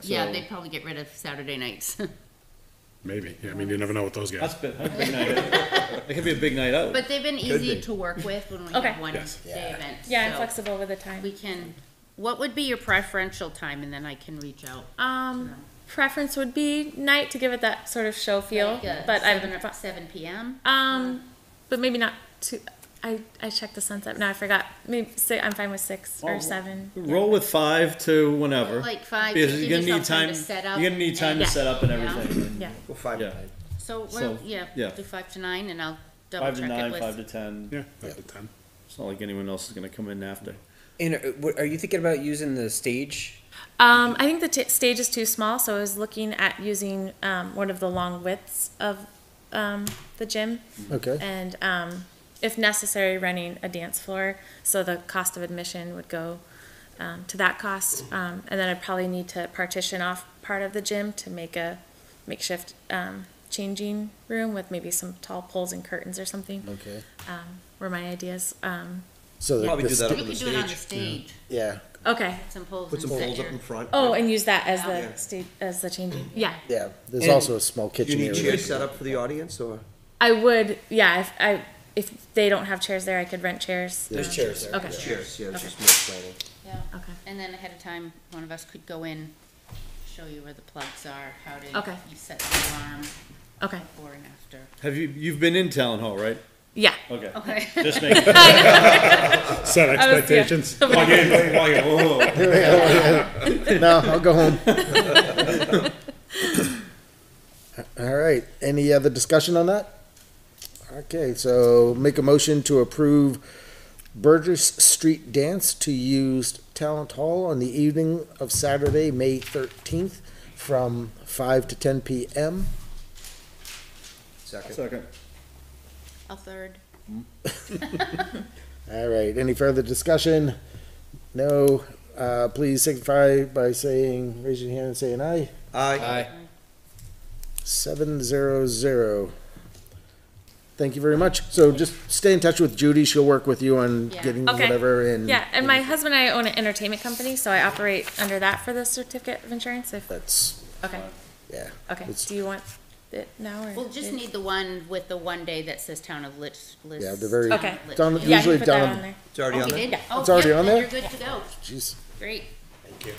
Yeah. Yeah, they'd probably get rid of Saturday nights. Maybe. Yeah, I mean, you never know with those That's guys. been, that's a big night out. It could be a big night out. But they've been Could easy be. to work with when we Okay. have one Yes. day events. Yeah, I'm so flexible with the time. We can, what would be your preferential time and then I can reach out? Um, preference would be night to give it that sort of show feel, Like, uh, but seven, I'm, or seven PM? um, but maybe not too, I, I checked the sunset, No, I forgot, maybe, say, I'm fine with six or seven. Roll with five to whenever. Like five, Because to you're gonna need yourself time time, to set up. you're gonna need time to Yeah. set up and Yeah. everything. Yeah, Well, five Yeah. to nine. So, So, well, yeah, yeah. do five to nine and I'll double Five to check it nine, with. five to ten. Yeah, five to ten. It's not like anyone else is gonna come in after. And uh, what- are you thinking about using the stage? Um, I think the t- stage is too small, so I was looking at using um, one of the long widths of um, the gym. Okay. And um, if necessary, renting a dance floor. So the cost of admission would go um, to that cost. Um, and then I'd probably need to partition off part of the gym to make a makeshift um, changing room with maybe some tall poles and curtains or something. Okay. Um, were my ideas. Um, So the- Probably the do that sta- on We the could do it on the stage. stage. Yeah, okay. Some poles Put some in the poles up center. in front. Oh, and use that as the Yeah. stage as the changing. Yeah. yeah, there's And also a small Do you kitchen need area. chairs set up for the audience, or? I would, yeah, if I, if they don't have chairs there, I could rent chairs. There's Um, chairs there. Okay. Chairs, yeah, it's Okay. just more exciting. Yeah. Okay. And then ahead of time, one of us could go in, show you where the plugs are, how to. Okay. You set the alarm. Okay. Before and after. Have you, you've been in town hall, right? Yeah. Okay. Okay. Just making. Set I was- yeah. expectations. Plug in, plug in, whoa. No, I'll go home. All right, any other discussion on that? Okay, so make a motion to approve Burgess Street Dance to use Talent Hall on the evening of Saturday, May thirteenth, from five to ten PM. Second. Second. A third. All right, any further discussion? No, uh, please signify by saying, raise your hand and saying aye. Aye. Seven zero zero. Thank you very much. So just stay in touch with Judy. She'll work with you on Yeah. getting Okay. whatever and. Yeah, and my husband and I own an entertainment company, so I operate under that for the certificate of insurance. If That's, okay, yeah. okay. It's- Do you want it now or? We'll just need the one with the one day that says town of Lich. Lis- Yeah, they're very- Okay. It's on- Yeah, you usually put down that on- on there. It's already Oh, on you there? did? Oh, It's already yep, on then there? You're good to go. Jeez, Great. Thank you.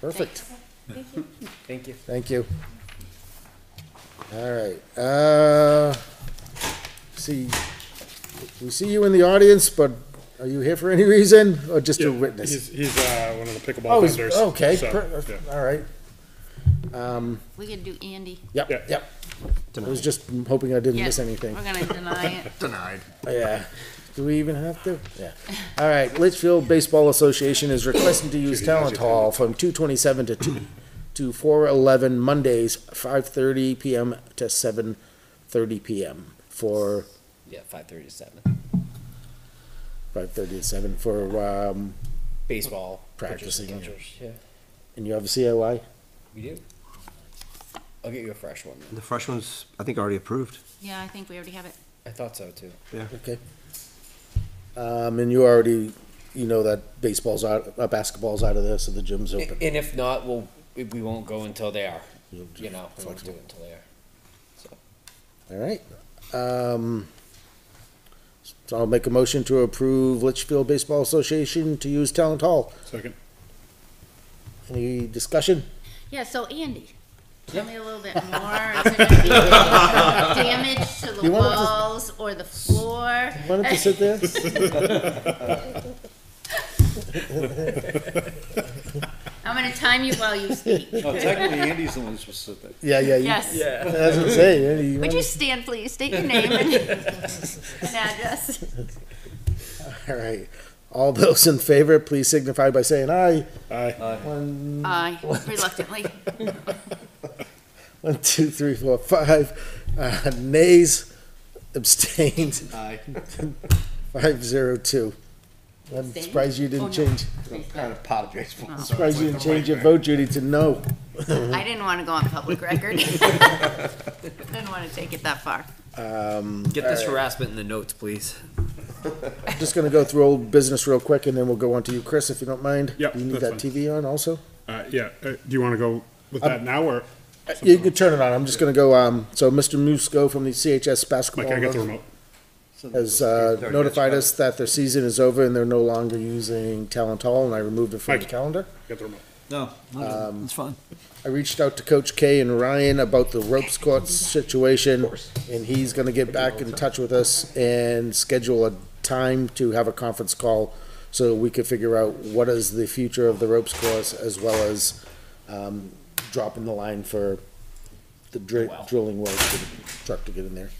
perfect. Thank you. Thank you. Thank you. All right, uh, see, we see you in the audience, but are you here for any reason or just to Yeah, witness? He's, he's, uh, one of the Oh, pickleball he's- vendors. okay, so, per- yeah. all right. Um, We could do Andy. yep, Yeah. yep. I was just hoping I didn't Yeah, miss anything. We're gonna deny it. Denied. Yeah. Do we even have to? Yeah. All right. Litchfield Baseball Association is requesting to use Talent Hall from two twenty-seven to two, to four eleven Mondays, five thirty PM to seven thirty PM for Yeah, five thirty to seven. five thirty to seven for, um, Baseball. Practicing, pitchers and yeah. catchers, Yeah, and you have a COI? we do. I'll get you a fresh one. then. The fresh one's, I think, already approved. Yeah, I think we already have it. I thought so too. Yeah. Okay. Um, and you already, you know that baseball's out, uh, basketball's out of there, so the gym's open. And if not, we'll, we we won't go until they are. You'll You know, we won't do flexible. it until they are. So. All right. Um, so I'll make a motion to approve Litchfield Baseball Association to use Talent Hall. Second. Any discussion? Yeah, so Andy, tell me a little bit more. Is there gonna be damage to the You want it to- walls or the floor? Want him to sit there? I'm gonna time you while you speak. Oh, technically Andy's the one who's supposed to sit there. Yeah, yeah. you- Yes. As I say, yeah, you Would wanna- you stand, please? State your name and and address. All right. All those in favor, please signify by saying aye. Aye. One, Aye, reluctantly. one, two, three, four, five. Uh, nays, abstained. Aye. Five zero two. I'm Abstain? surprised you Oh, didn't no. change. Kind of part of baseball. Oh. Surprised you didn't change your vote, Judy, to no. I didn't wanna go on public record. Didn't wanna take it that far. Um, Get this all right. harassment in the notes, please. I'm just gonna go through old business real quick and then we'll go on to you, Chris, if you don't mind. Yep, Do you need that that's TV on also? Uh, yeah, uh, do you wanna go with that now, or? You can turn it on. I'm just gonna go, um, so Mr. Musco from the CHS basketball. Mike, I got the remote. Has, uh, notified us that their season is over and they're no longer using Talent Hall and I removed it from the Mike. calendar. Got the remote. No, Um, it's fine. I reached out to Coach K and Ryan about the ropes courts situation, and he's gonna get back in touch with us and schedule a time to have a conference call so we could figure out what is the future of the ropes course as well as, um, dropping the line for the dri- drilling wells for the truck to get in there.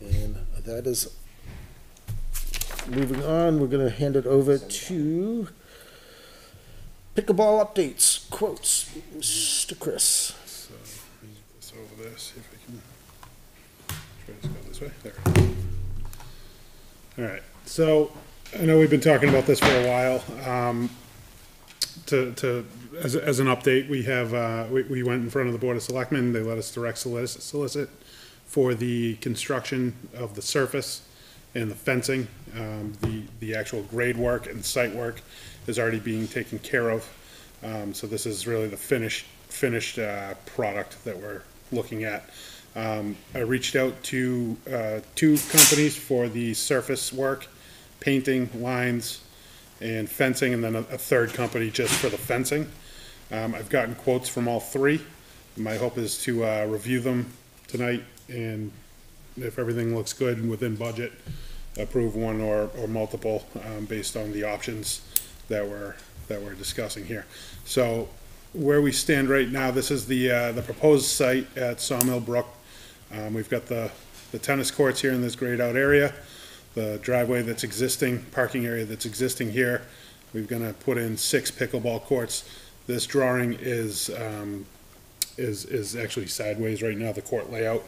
And that is, moving on, we're gonna hand it over to pickleball updates, quotes, Mr. Chris. So, move this over there, see if I can, try to go this way, there. All right, so, I know we've been talking about this for a while, um, to, to, as, as an update, we have, uh, we, we went in front of the Board of Selectmen, they let us direct solicit, solicit for the construction of the surface and the fencing. Um, the, the actual grade work and site work is already being taken care of. Um, so this is really the finished, finished, uh, product that we're looking at. Um, I reached out to, uh, two companies for the surface work, painting, lines, and fencing, and then a, a third company just for the fencing. Um, I've gotten quotes from all three. My hope is to, uh, review them tonight, and if everything looks good and within budget, approve one or, or multiple, um, based on the options that we're, that we're discussing here. So, where we stand right now, this is the, uh, the proposed site at Sawmill Brook. Um, we've got the, the tennis courts here in this grayed out area, the driveway that's existing, parking area that's existing here. We're gonna put in six pickleball courts. This drawing is, um, is, is actually sideways right now. The court layout,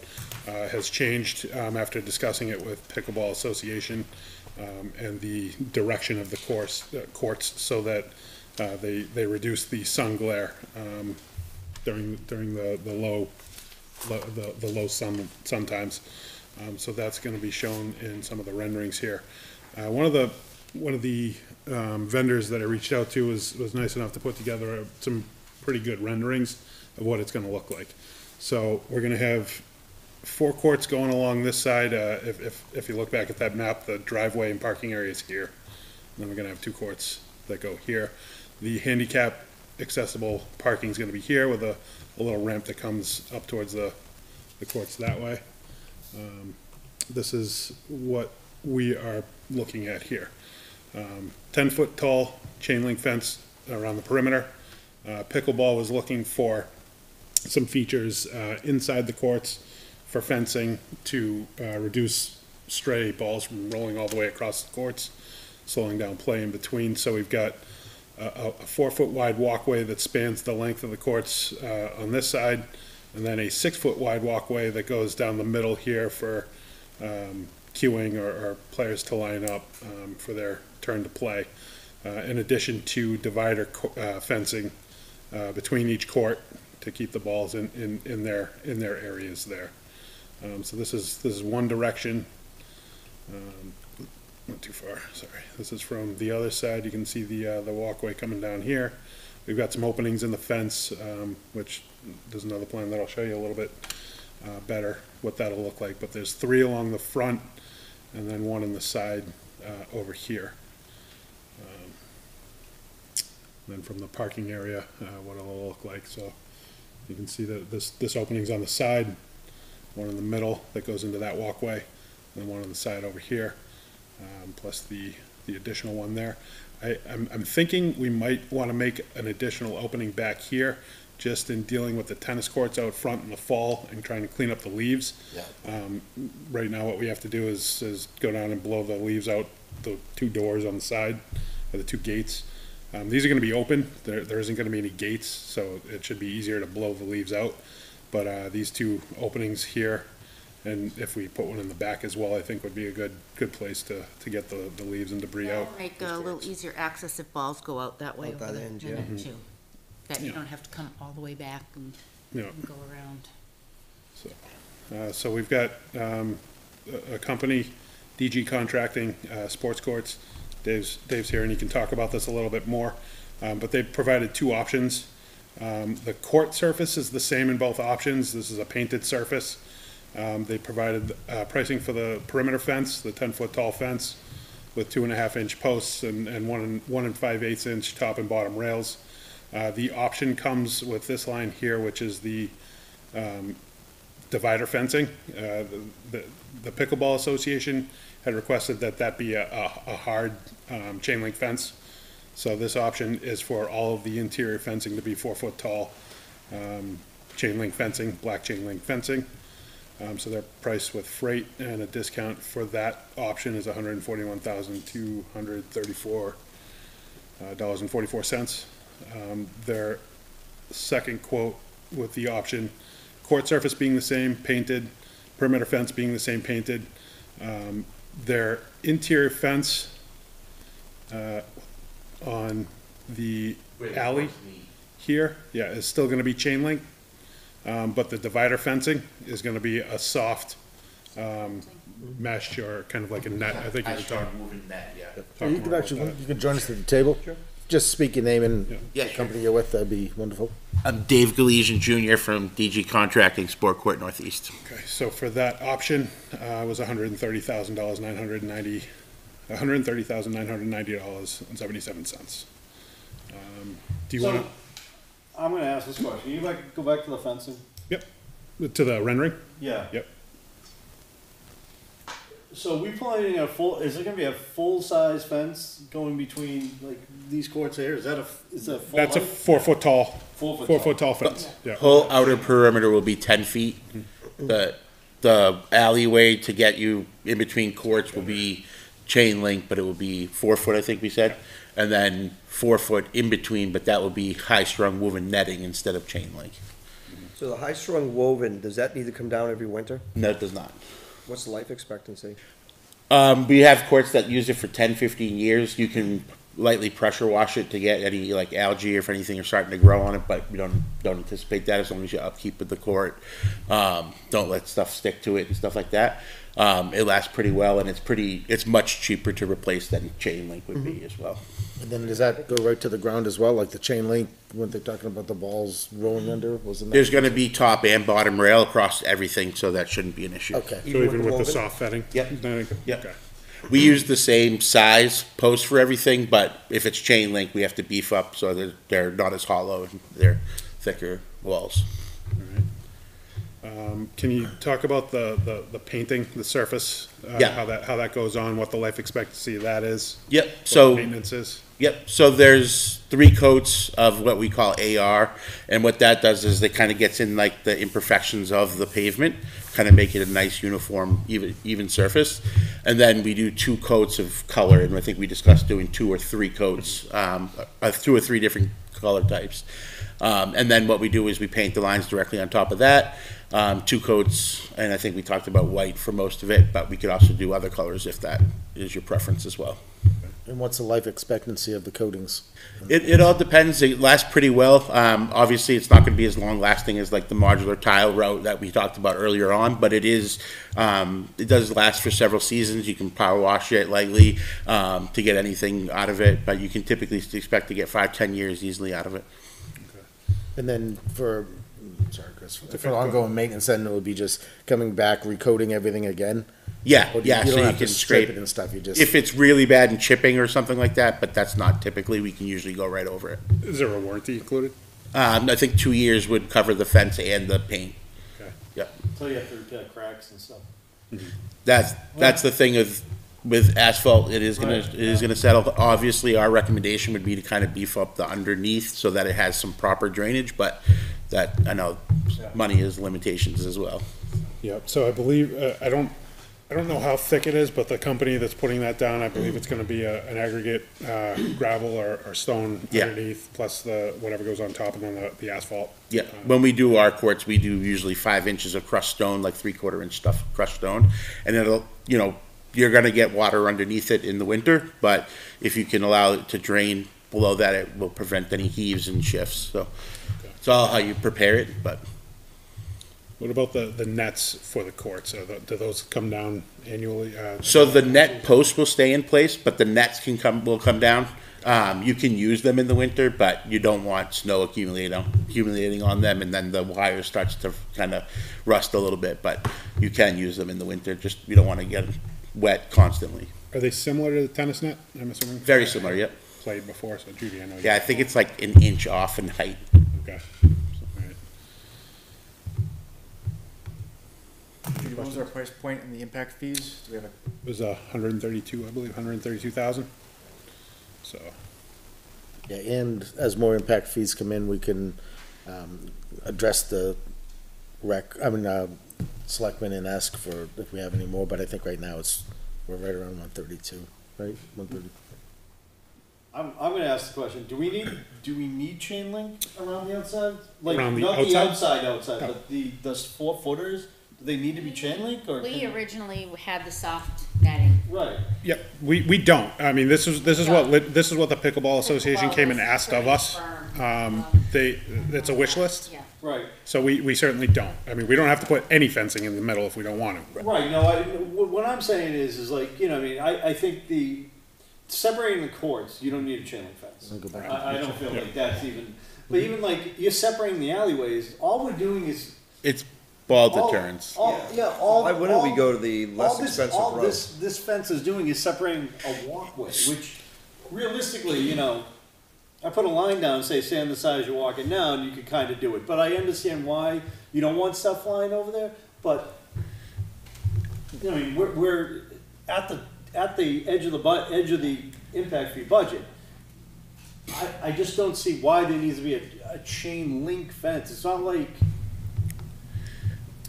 uh, has changed, um, after discussing it with Pickleball Association, um, and the direction of the course, uh, courts, so that, uh, they, they reduce the sun glare, um, during, during the, the low, lo- the, the low sun, sometimes. Um, so that's gonna be shown in some of the renderings here. Uh, one of the, one of the, um, vendors that I reached out to was, was nice enough to put together uh, some pretty good renderings of what it's gonna look like. So we're gonna have four courts going along this side, uh, if, if, if you look back at that map, the driveway and parking area is here. And then we're gonna have two courts that go here. The handicap accessible parking is gonna be here with a, a little ramp that comes up towards the, the courts that way. Um, This is what we are looking at here. Um, ten-foot tall chain link fence around the perimeter. Uh, pickleball was looking for some features, uh, inside the courts for fencing to, uh, reduce stray balls from rolling all the way across the courts, slowing down play in between. So we've got a, a, a four-foot wide walkway that spans the length of the courts, uh, on this side, and then a six-foot wide walkway that goes down the middle here for, um, queuing or, or players to line up, um, for their turn to play. Uh, in addition to divider uh, fencing, uh, between each court to keep the balls in, in, in their, in their areas there. Um, so this is, this is one direction. Um, not too far, sorry. This is from the other side. You can see the, uh, the walkway coming down here. We've got some openings in the fence, um, which there's another plan that I'll show you a little bit, uh, better what that'll look like. But there's three along the front and then one on the side, uh, over here. Um, Then from the parking area, uh, what it'll look like, so you can see that this, this opening's on the side, one in the middle that goes into that walkway, and one on the side over here, um, plus the, the additional one there. I, I'm, I'm thinking we might wanna make an additional opening back here, just in dealing with the tennis courts out front in the fall and trying to clean up the leaves. Um, right now, what we have to do is, is go down and blow the leaves out the two doors on the side, or the two gates. Um, these are gonna be open, there, there isn't gonna be any gates, so it should be easier to blow the leaves out. But, uh, these two openings here, and if we put one in the back as well, I think would be a good, good place to, to get the, the leaves and debris out. Make a little easier access if balls go out that way Out over that the end, yeah. net too. That you Yeah. don't have to come all the way back and Yeah. and go around. Uh, so we've got, um, a, a company, DG Contracting, uh, Sports Courts. Dave's, Dave's here and he can talk about this a little bit more. Um, but they've provided two options. Um, the court surface is the same in both options. This is a painted surface. Um, they provided, uh, pricing for the perimeter fence, the ten-foot tall fence with two and a half inch posts and, and one and, one and five eighths inch top and bottom rails. Uh, the option comes with this line here, which is the, um, divider fencing. Uh, the, the pickleball association had requested that that be a, a, a hard, um, chain link fence. So this option is for all of the interior fencing to be four foot tall, um, chain link fencing, black chain link fencing. Um, so their price with freight and a discount for that option is hundred and forty-one thousand, two hundred thirty-four uh. Um, their second quote with the option, court surface being the same, painted, perimeter fence being the same, painted. Um, their interior fence, uh, on the alley here, yeah, is still gonna be chain link. Um, but the divider fencing is gonna be a soft, um, mesh or kind of like a net, I think you were talking. You talking could about actually, that. you could join us at the table. Just speak your name and Yeah, the sure. company you're with, that'd be wonderful. I'm Dave Galesian Jr. from DG Contracting, Sport Court Northeast. Okay, so for that option, uh, was hundred and thirty thousand dollars, nine hundred and ninety, hundred and thirty thousand, nine hundred and ninety dollars and seventy-seven cents. Um, Do you So, wanna, I'm gonna ask this question. Can you like, go back to the fencing? Yep. To the rendering? Yeah. Yep. So we planning a full, is it gonna be a full-size fence going between, like, these courts here? Is that a, is that full That's a height? four-foot tall, Four foot four-foot tall fence, yeah. Whole outer perimeter will be ten feet. Mm-hmm. The, the alleyway to get you in between courts will be chain link, but it will be four foot, I think we said. And then four foot in between, but that will be high-strung woven netting instead of chain link. So the high-strung woven, does that need to come down every winter? No, it does not. What's the life expectancy? Um, we have courts that use it for 10, 15 years. You can lightly pressure wash it to get any like algae or if anything are starting to grow on it, but we don't don't anticipate that as long as you upkeep with the court. Um, don't let stuff stick to it and stuff like that. Um, it lasts pretty well and it's pretty it's much cheaper to replace than chain link would be as well. And then does that go right to the ground as well, like the chain link, when they're talking about the balls rolling under, wasn't that? There's gonna be top and bottom rail across everything, so that shouldn't be an issue. Okay. So even with the soft fetting? Yep. Netting? Yep. Okay. We use the same size post for everything, but if it's chain link, we have to beef up so that they're not as hollow and they're thicker walls. Um, can you talk about the, the, the painting, the surface? uh, Yeah. How that, how that goes on, what the life expectancy of that is? Yep, what the so- Maintenance is? Yep, so there's three coats of what we call AR, and what that does is it kind of gets in like the imperfections of the pavement, kind of make it a nice uniform, even, even surface. And then we do two coats of color, and I think we discussed doing two or three coats, um, uh, two or three different color types. Um, and then what we do is we paint the lines directly on top of that, um, two coats, and I think we talked about white for most of it, but we could also do other colors if that is your preference as well. And what's the life expectancy of the coatings? It, it all depends. It lasts pretty well. Um, obviously, it's not going to be as long lasting as like the modular tile route that we talked about earlier on, but it is, um, it does last for several seasons. You can power wash it lightly, um, to get anything out of it, but you can typically expect to get five, ten years easily out of it. And then for, sorry, Chris, okay, for go ongoing maintenance, then it would be just coming back, recoating everything again? Yeah, Or do yeah, You don't you have to can scrape scrape it and stuff, you just. If it's really bad and chipping or something like that, but that's not typically, we can usually go right over it. Is there a warranty included? Um, I think two years would cover the fence and the paint. Okay. Yep. So you have to get cracks and stuff. That's, that's the thing of, with asphalt, it is gonna, Right, it is gonna settle. Obviously, our recommendation would be to kind of beef up the underneath so that it has some proper drainage, but that, I know, money is limitations as well. Yep, so I believe, uh, I don't, I don't know how thick it is, but the company that's putting that down, I believe it's gonna be a, an aggregate, uh, gravel or, or stone Yeah. underneath, plus the, whatever goes on top and then the, the asphalt. Yeah, when we do our courts, we do usually five inches of crushed stone, like three quarter inch stuff, crushed stone. And it'll, you know, you're gonna get water underneath it in the winter, but if you can allow it to drain below that, it will prevent any heaves and shifts, so. It's all how you prepare it, but What about the, the nets for the courts? Are the- Do those come down annually? uh, So the net posts will stay in place, but the nets can come, will come down. Um, you can use them in the winter, but you don't want snow accumulating, accumulating on them, and then the wire starts to kind of rust a little bit, but you can use them in the winter, just, you don't want to get wet constantly. Are they similar to the tennis net, I'm assuming? Very similar, yep. Played before, so Judy, I know. you- Yeah, I think it's like an inch off in height. Okay. What was our price point and the impact fees? Do we have a It was a hundred and thirty-two, I believe, hundred and thirty-two thousand. So, Yeah, and as more impact fees come in, we can, um, address the rec, I mean, uh, selectmen and ask for if we have any more, but I think right now it's, we're right around one thirty-two, right? One thirty. I'm, I'm gonna ask the question, do we need, do we need chain link around the outside? Like, Around the not the outside? outside outside, No. but the, the four footers, do they need to be chain link or? We can- originally had the soft netting. Right. Yep, we, we don't. I mean, this is, this is what, lit- this is what the Pickleball Association came and asked of us. Um, they, it's a wish list. Yeah. Right. So we, we certainly don't. I mean, we don't have to put any fencing in the middle if we don't want to. Right, no, I, what, what I'm saying is, is like, you know, I mean, I, I think the, separating the courts, you don't need a chain link fence. I'll go back to I, I don't feel Yeah. like that's even, but even like, you're separating the alleyways, all we're doing is. It's ball all- deterrence. All, yeah, all. Why wouldn't we all- go to the less all this- expensive All route? this, this fence is doing is separating a walkway, which realistically, you know, I put a line down and say, stay on the side as you're walking down, you could kind of do it, but I understand why you don't want stuff flying over there, but, you know, I mean, we're, we're at the, at the edge of the bu, edge of the impact fee budget. I, I just don't see why there needs to be a, a chain link fence, it's not like,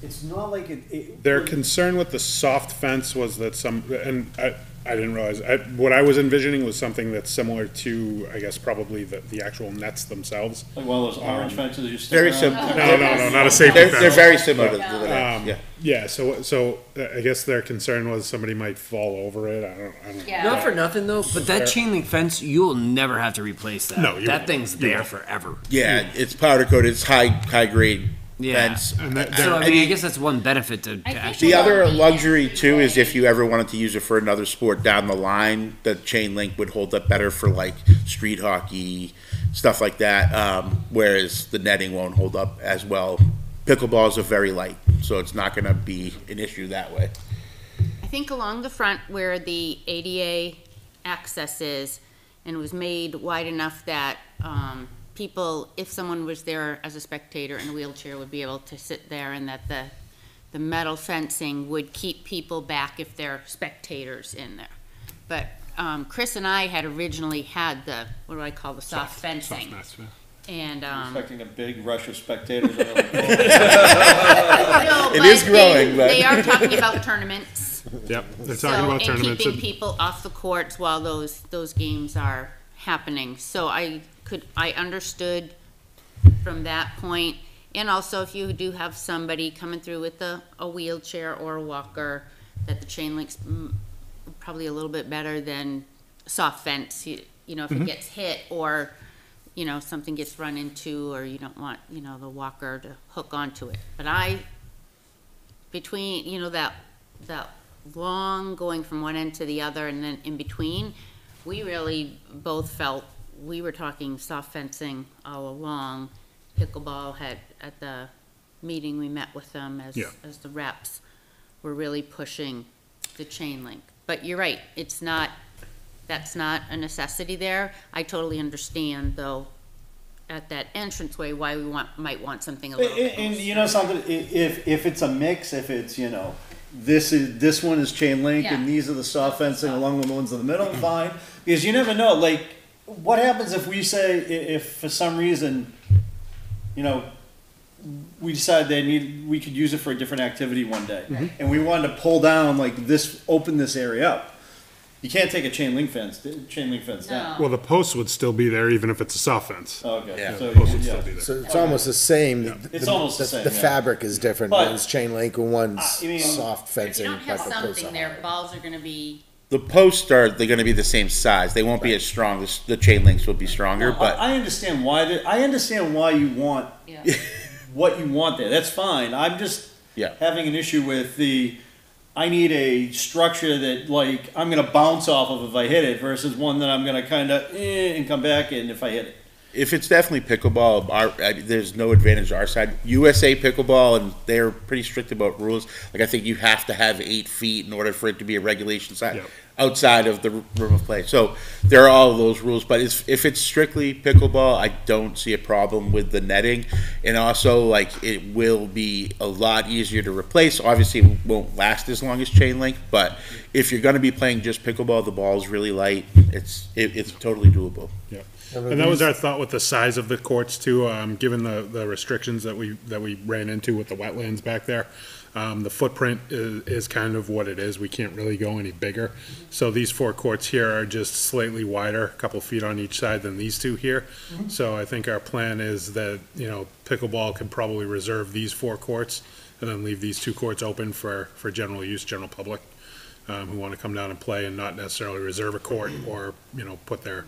it's not like it, it. Their concern with the soft fence was that some, and I, I didn't realize, I, what I was envisioning was something that's similar to, I guess, probably the, the actual nets themselves. Like one of those orange Um, fences you stick Very around? simple. No, no, no, not a safety They're, fence. they're very similar to, to the nets, Um, yeah. yeah, so, so uh, I guess their concern was somebody might fall over it, I don't, I don't. Yeah. Not for nothing though, but that chain link fence, you'll never have to replace that. No, you that won't. thing's You there won't. forever. Yeah, it's powder coated, it's high, high grade Yeah. fence. And that- So I And mean, I guess that's one benefit to, to actually. The other luxury too is if you ever wanted to use it for another sport down the line, the chain link would hold up better for like street hockey, stuff like that. Um, whereas the netting won't hold up as well. Pickleballs are very light, so it's not gonna be an issue that way. I think along the front where the ADA access is, and it was made wide enough that, um, people, if someone was there as a spectator in a wheelchair, would be able to sit there, and that the, the metal fencing would keep people back if they're spectators in there. But, um, Chris and I had originally had the, what do I call the soft fencing? Soft nets, And, um. Expecting a big rush of spectators. on the. No, It but is growing, they- but- They are talking about tournaments. Yep, they're talking So, about tournaments. And and- keeping people off the courts while those, those games are happening. So I could, I understood from that point. And also if you do have somebody coming through with a, a wheelchair or a walker, that the chain link's mm, probably a little bit better than soft fence. You, you know, if it gets hit or, you know, something gets run into or you don't want, you know, the walker to hook onto it. But I, between, you know, that, that long going from one end to the other and then in between, we really both felt, we were talking soft fencing all along. Pickleball had, at the meeting, we met with them as, Yeah. as the reps, were really pushing the chain link. But you're right, it's not, that's not a necessity there. I totally understand, though, at that entranceway, why we want, might want something a little and- and you know something, i- if, if it's a mix, if it's, you know, this is, this one is chain link and Yeah. these are the soft fencing along with the ones in the middle, fine. Because you never know, like, what happens if we say, if for some reason, you know, we decide they need, we could use it for a different activity one day. Mm-hmm. And we wanted to pull down, like, this, open this area up. You can't take a chain link fence, chain link fence down. Well, the posts would still be there even if it's a soft fence. Oh, okay, Yeah. so, Posts would yeah. still be there. So it's almost the same. The- It's the- almost the same, The yeah. fabric is different. But- One's chain link and one's I mean- soft If you fencing. don't have like a post something there, balls are gonna be The posts are, they're gonna be the same size. They won't be as strong. The, the chain links will be stronger, I, but I understand why, the- I understand why you want Yeah. what you want there. That's fine. I'm just Yeah. having an issue with the. I need a structure that like I'm gonna bounce off of if I hit it versus one that I'm gonna kind of eh, and come back in if I hit it. If it's definitely pickleball, our, I, there's no advantage to our side. USA pickleball, and they're pretty strict about rules. Like I think you have to have eight feet in order for it to be a regulation side Yep. outside of the room of play. So there are all those rules. But it's, if it's strictly pickleball, I don't see a problem with the netting, and also like it will be a lot easier to replace. Obviously, it won't last as long as chain link, but if you're going to be playing just pickleball, the ball's really light. It's it, it's totally doable. Yeah. And that was our thought with the size of the courts too, um, given the, the restrictions that we, that we ran into with the wetlands back there. Um, the footprint is, is kind of what it is. We can't really go any bigger. So these four courts here are just slightly wider, a couple feet on each side than these two here. So I think our plan is that, you know, pickleball can probably reserve these four courts and then leave these two courts open for, for general use, general public, um, who want to come down and play and not necessarily reserve a court or, you know, put their,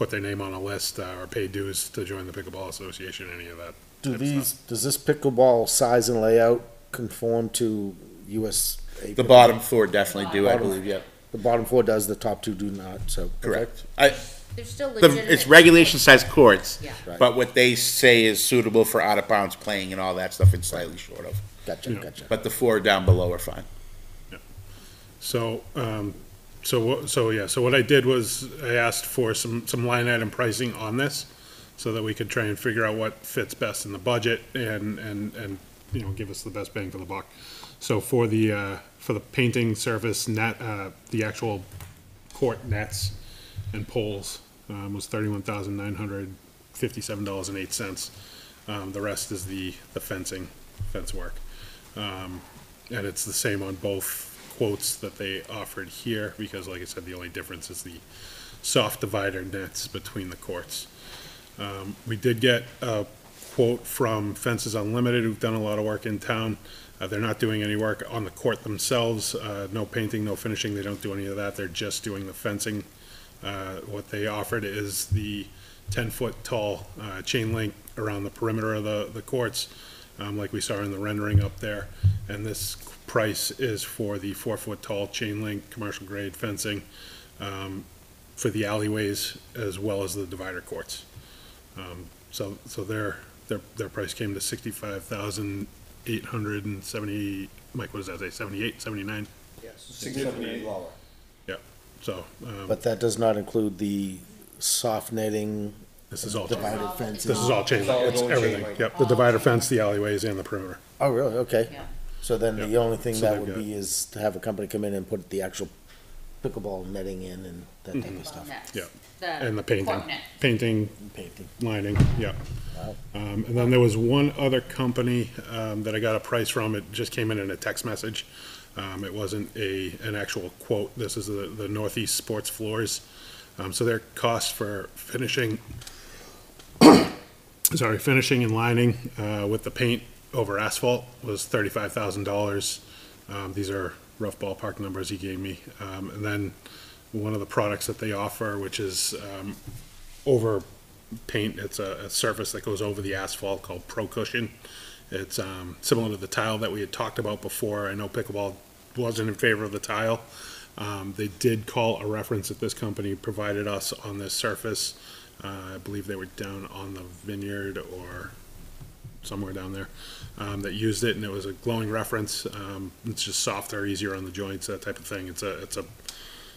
put their name on a list uh, or pay dues to join the pickleball association, any of that. Do type of stuff. these, does this pickleball size and layout conform to US? The bottom floor definitely do, I Bottom- believe, yep. The bottom four does, the top two do not, so. okay. Correct. I, They're still the, it's regulation size courts, Yeah. Right. but what they say is suitable for out of bounds playing and all that stuff, it's slightly short of. Gotcha, Yeah. gotcha. But the four down below are fine. So, um, so, what- so, yeah, so what I did was I asked for some, some line item pricing on this so that we could try and figure out what fits best in the budget and, and, and, you know, give us the best bang for the buck. So for the, uh, for the painting surface net, uh, the actual court nets and poles, um, was thirty-one thousand nine hundred fifty-seven dollars and eight cents. Um, the rest is the, the fencing, fence work. Um, and it's the same on both quotes that they offered here, because like I said, the only difference is the soft divider nets between the courts. Um, we did get a quote from Fences Unlimited, who've done a lot of work in town. Uh, they're not doing any work on the court themselves, uh, no painting, no finishing, they don't do any of that, they're just doing the fencing. Uh, what they offered is the ten-foot tall, uh, chain link around the perimeter of the, the courts, um, like we saw in the rendering up there. And this price is for the four-foot tall chain link, commercial grade fencing, um, for the alleyways as well as the divider courts. Um, so, so their, their, their price came to sixty-five thousand eight hundred and seventy, Mike, what does that say, seventy-eight, seventy-nine? Yes. Significantly lower. Yeah, so, um, But that does not include the soft netting. This is all- Divided fence. this is all chain link, it's everything, yep, the divider fence, the alleyways and the perimeter. Oh, really? Okay. Yeah. So then the Yeah. only thing So that they've would got- be is to have a company come in and put the actual pickleball netting in and that Mm-hmm. type of stuff. Nets. Yeah. The And the painting, court painting, Painting. lining, yeah. Wow. Um, and then there was one other company, um, that I got a price from, it just came in in a text message. Um, it wasn't a, an actual quote, this is the, the Northeast Sports Floors. Um, so their cost for finishing, sorry, finishing and lining, uh, with the paint over asphalt was thirty-five thousand dollars. Um, these are rough ballpark numbers he gave me. Um, and then one of the products that they offer, which is, um, over paint. It's a, a surface that goes over the asphalt called Pro Cushion. It's um, similar to the tile that we had talked about before. I know pickleball wasn't in favor of the tile. Um, they did call a reference that this company provided us on this surface. Uh, I believe they were down on the vineyard or somewhere down there um, that used it, and it was a glowing reference. Um, it's just softer, easier on the joints, that type of thing. It's a it's a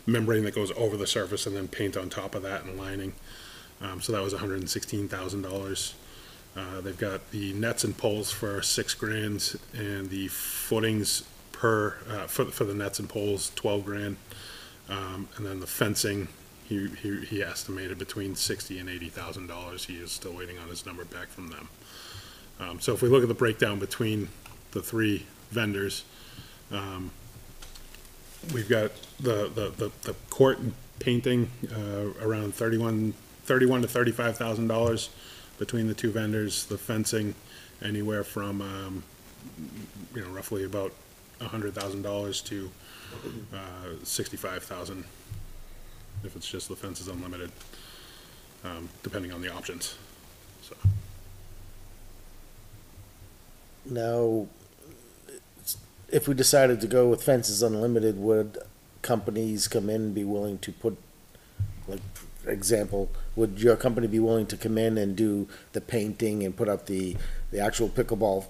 membrane that goes over the surface and then paint on top of that and lining. Um, so that was hundred and sixteen thousand dollars. Uh, they've got the nets and poles for six grand and the footings per, uh, for, for the nets and poles, twelve grand. Um, and then the fencing, he, he, he estimated between sixty and eighty thousand dollars. He is still waiting on his number back from them. Um, so if we look at the breakdown between the three vendors, um, we've got the, the, the, the court painting, uh, around thirty-one, thirty-one to thirty-five thousand dollars between the two vendors, the fencing anywhere from, um, you know, roughly about hundred thousand dollars to, uh, sixty-five thousand, if it's just the fences unlimited, um, depending on the options, so. Now, if we decided to go with fences unlimited, would companies come in and be willing to put, like, for example, would your company be willing to come in and do the painting and put up the, the actual pickleball,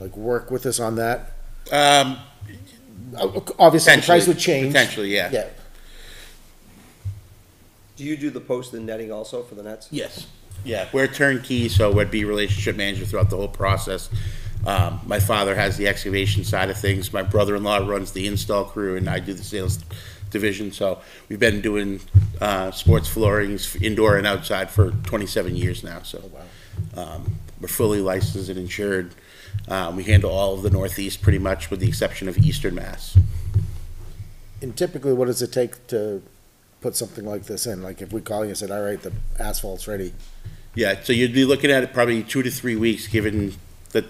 like, work with us on that? Um, Obviously, the price potentially- would change. Potentially, yeah. Yeah. Do you do the post and netting also for the nets? Yes. Yeah, we're turnkey, so we'd be relationship manager throughout the whole process. Um, my father has the excavation side of things. My brother-in-law runs the install crew, and I do the sales division. So we've been doing uh, sports floorings, indoor and outside, for 27 years now. So um, we're fully licensed and insured. Um, we handle all of the Northeast pretty much, with the exception of Eastern Mass. And typically, what does it take to put something like this in? Like if we call you and said, all right, the asphalt's ready. Yeah, so you'd be looking at it probably two to three weeks, given the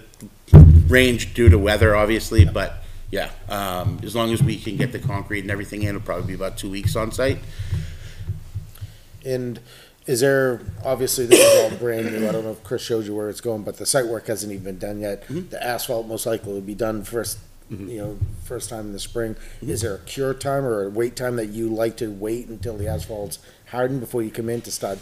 range due to weather, obviously, but yeah, um, as long as we can get the concrete and everything in, it'll probably be about two weeks on site. And is there, obviously, this is all brand new, I don't know if Chris showed you where it's going, but the site work hasn't even been done yet. The asphalt most likely will be done first, Mm-hmm. you know, first time in the spring. Mm-hmm. Is there a cure time or a wait time that you like to wait until the asphalt's hardened before you come in to start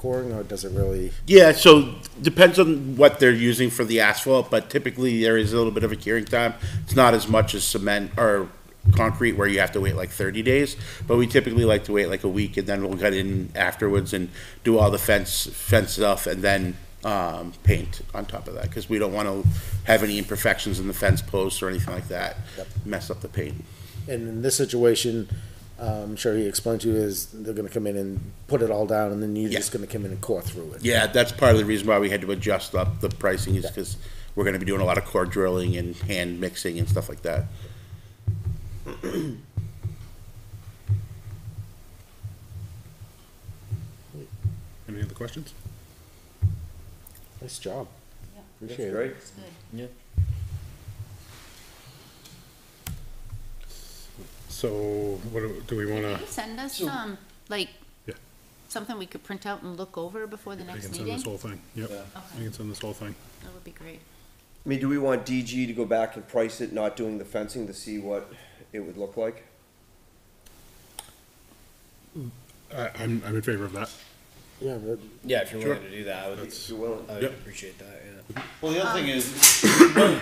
coring, or does it really? Yeah, so depends on what they're using for the asphalt, but typically there is a little bit of a curing time. It's not as much as cement or concrete where you have to wait like thirty days, but we typically like to wait like a week and then we'll get in afterwards and do all the fence, fence stuff and then, um, paint on top of that, because we don't want to have any imperfections in the fence posts or anything like that, mess up the paint. And in this situation, um, I'm sure he explained to you is they're gonna come in and put it all down and then you're just gonna come in and core through it. Yeah, that's part of the reason why we had to adjust up the pricing is because we're gonna be doing a lot of core drilling and hand mixing and stuff like that. Any other questions? Nice job. Appreciate it. great. It's good. Yeah. So, what, do- do we wanna, you Send us some, like, Yeah. something we could print out and look over before the next I next can meeting? send this whole thing, yep, Okay. I can send this whole thing. That would be great. I mean, do we want DG to go back and price it, not doing the fencing, to see what it would look like? I, I'm, I'm in favor of that. Yeah, but. Yeah, if you're Sure. willing to do that, I would, That's- You're willing. I would Yep. appreciate that, yeah. Well, the other thing is,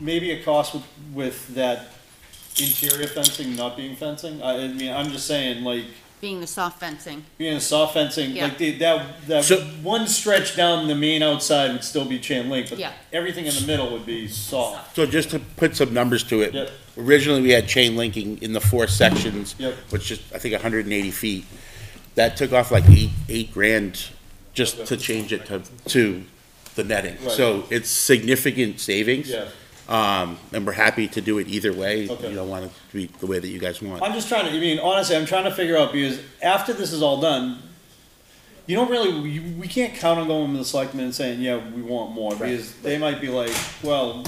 maybe a cost with, with that interior fencing not being fencing. I, I mean, I'm just saying, like, Being the soft fencing. being a soft fencing, Yeah. like the, that, that So- one stretch down the main outside would still be chain link, but Yeah. everything in the middle would be soft. So just to put some numbers to it. Yep. Originally, we had chain linking in the four sections. Yep. Which is, I think, hundred and eighty feet. That took off like eight, eight grand just to change it to, to the netting. Right. So it's significant savings. Yeah. Um, and we're happy to do it either way. Okay. You don't want it to be the way that you guys want. I'm just trying to, I mean, honestly, I'm trying to figure out because after this is all done, you don't really, you, we can't count on going to the selectmen and saying, yeah, we want more, because they might be like, well,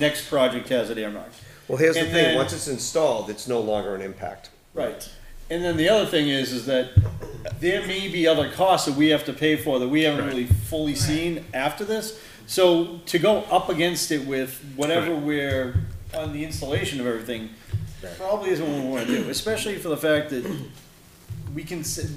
next project has it earmarked. Well, here's the thing, then- once it's installed, it's no longer an impact. Right. And then the other thing is, is that there may be other costs that we have to pay for that we haven't really fully seen after this. So to go up against it with whatever we're on the installation of everything, probably isn't what we wanna do, especially for the fact that we can, s-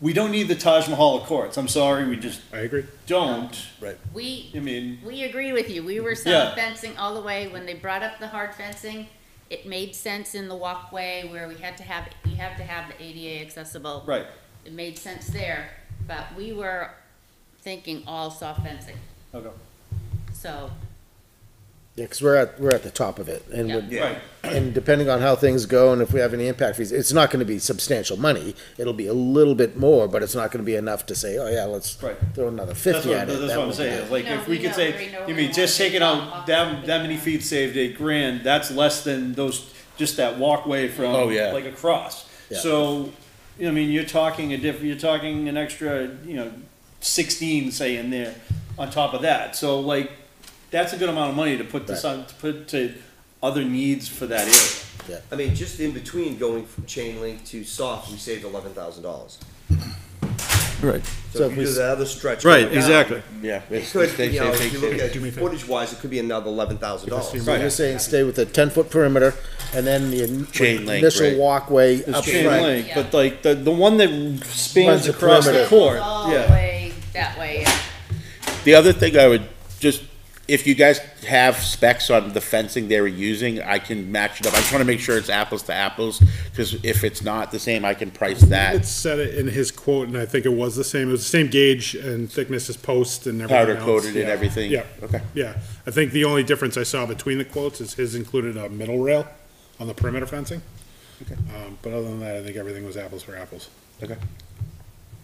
we don't need the Taj Mahal of courts, I'm sorry, we just I agree. don't. Right. We, I mean, we agree with you. We were Yeah. soft fencing all the way. When they brought up the hard fencing, it made sense in the walkway where we had to have, you have to have the ADA accessible. right, It made sense there, but we were thinking all soft fencing. okay, So, Yeah, because we're at, we're at the top of it, and Yeah. would- right. and depending on how things go, and if we have any impact fees, it's not gonna be substantial money. It'll be a little bit more, but it's not gonna be enough to say, oh yeah, let's Right. throw another That's fifty what, at it. that's That what I'm would saying, be- is like, No, if we we could know, say, we know I mean, want just to taking take out off that, the that many feet saved a grand, that's less than those, just that walkway from, Oh, yeah. like across. Yeah. So, you know, I mean, you're talking a diff, you're talking an extra, you know, sixteen, say, in there, on top of that, so like, that's a good amount of money to put this Right. on, to put to other needs for that area. I mean, just in between going from chain link to soft, we saved eleven thousand dollars. Right. So if you do the other stretch. Right, going down, exactly. Yeah. It could, they you know, say- if you look say- at footage wise, it could be another eleven thousand dollars. So you're saying stay with the ten-foot perimeter, and then the in- Chain link, initial right. walkway It's up chain front. link, but like, the, the one that spans the across the perimeter. court, all the yeah. way that way, yeah. The other thing I would just, if you guys have specs on the fencing they were using, I can match it up. I just wanna make sure it's apples to apples, cause if it's not the same, I can price that. It that. said it in his quote, and I think it was the same, it was the same gauge and thickness as post and everything Powder else. coated and Yeah. everything. Yeah. Okay. Yeah, I think the only difference I saw between the quotes is his included a middle rail on the perimeter fencing. Okay. Um, but other than that, I think everything was apples for apples. Okay.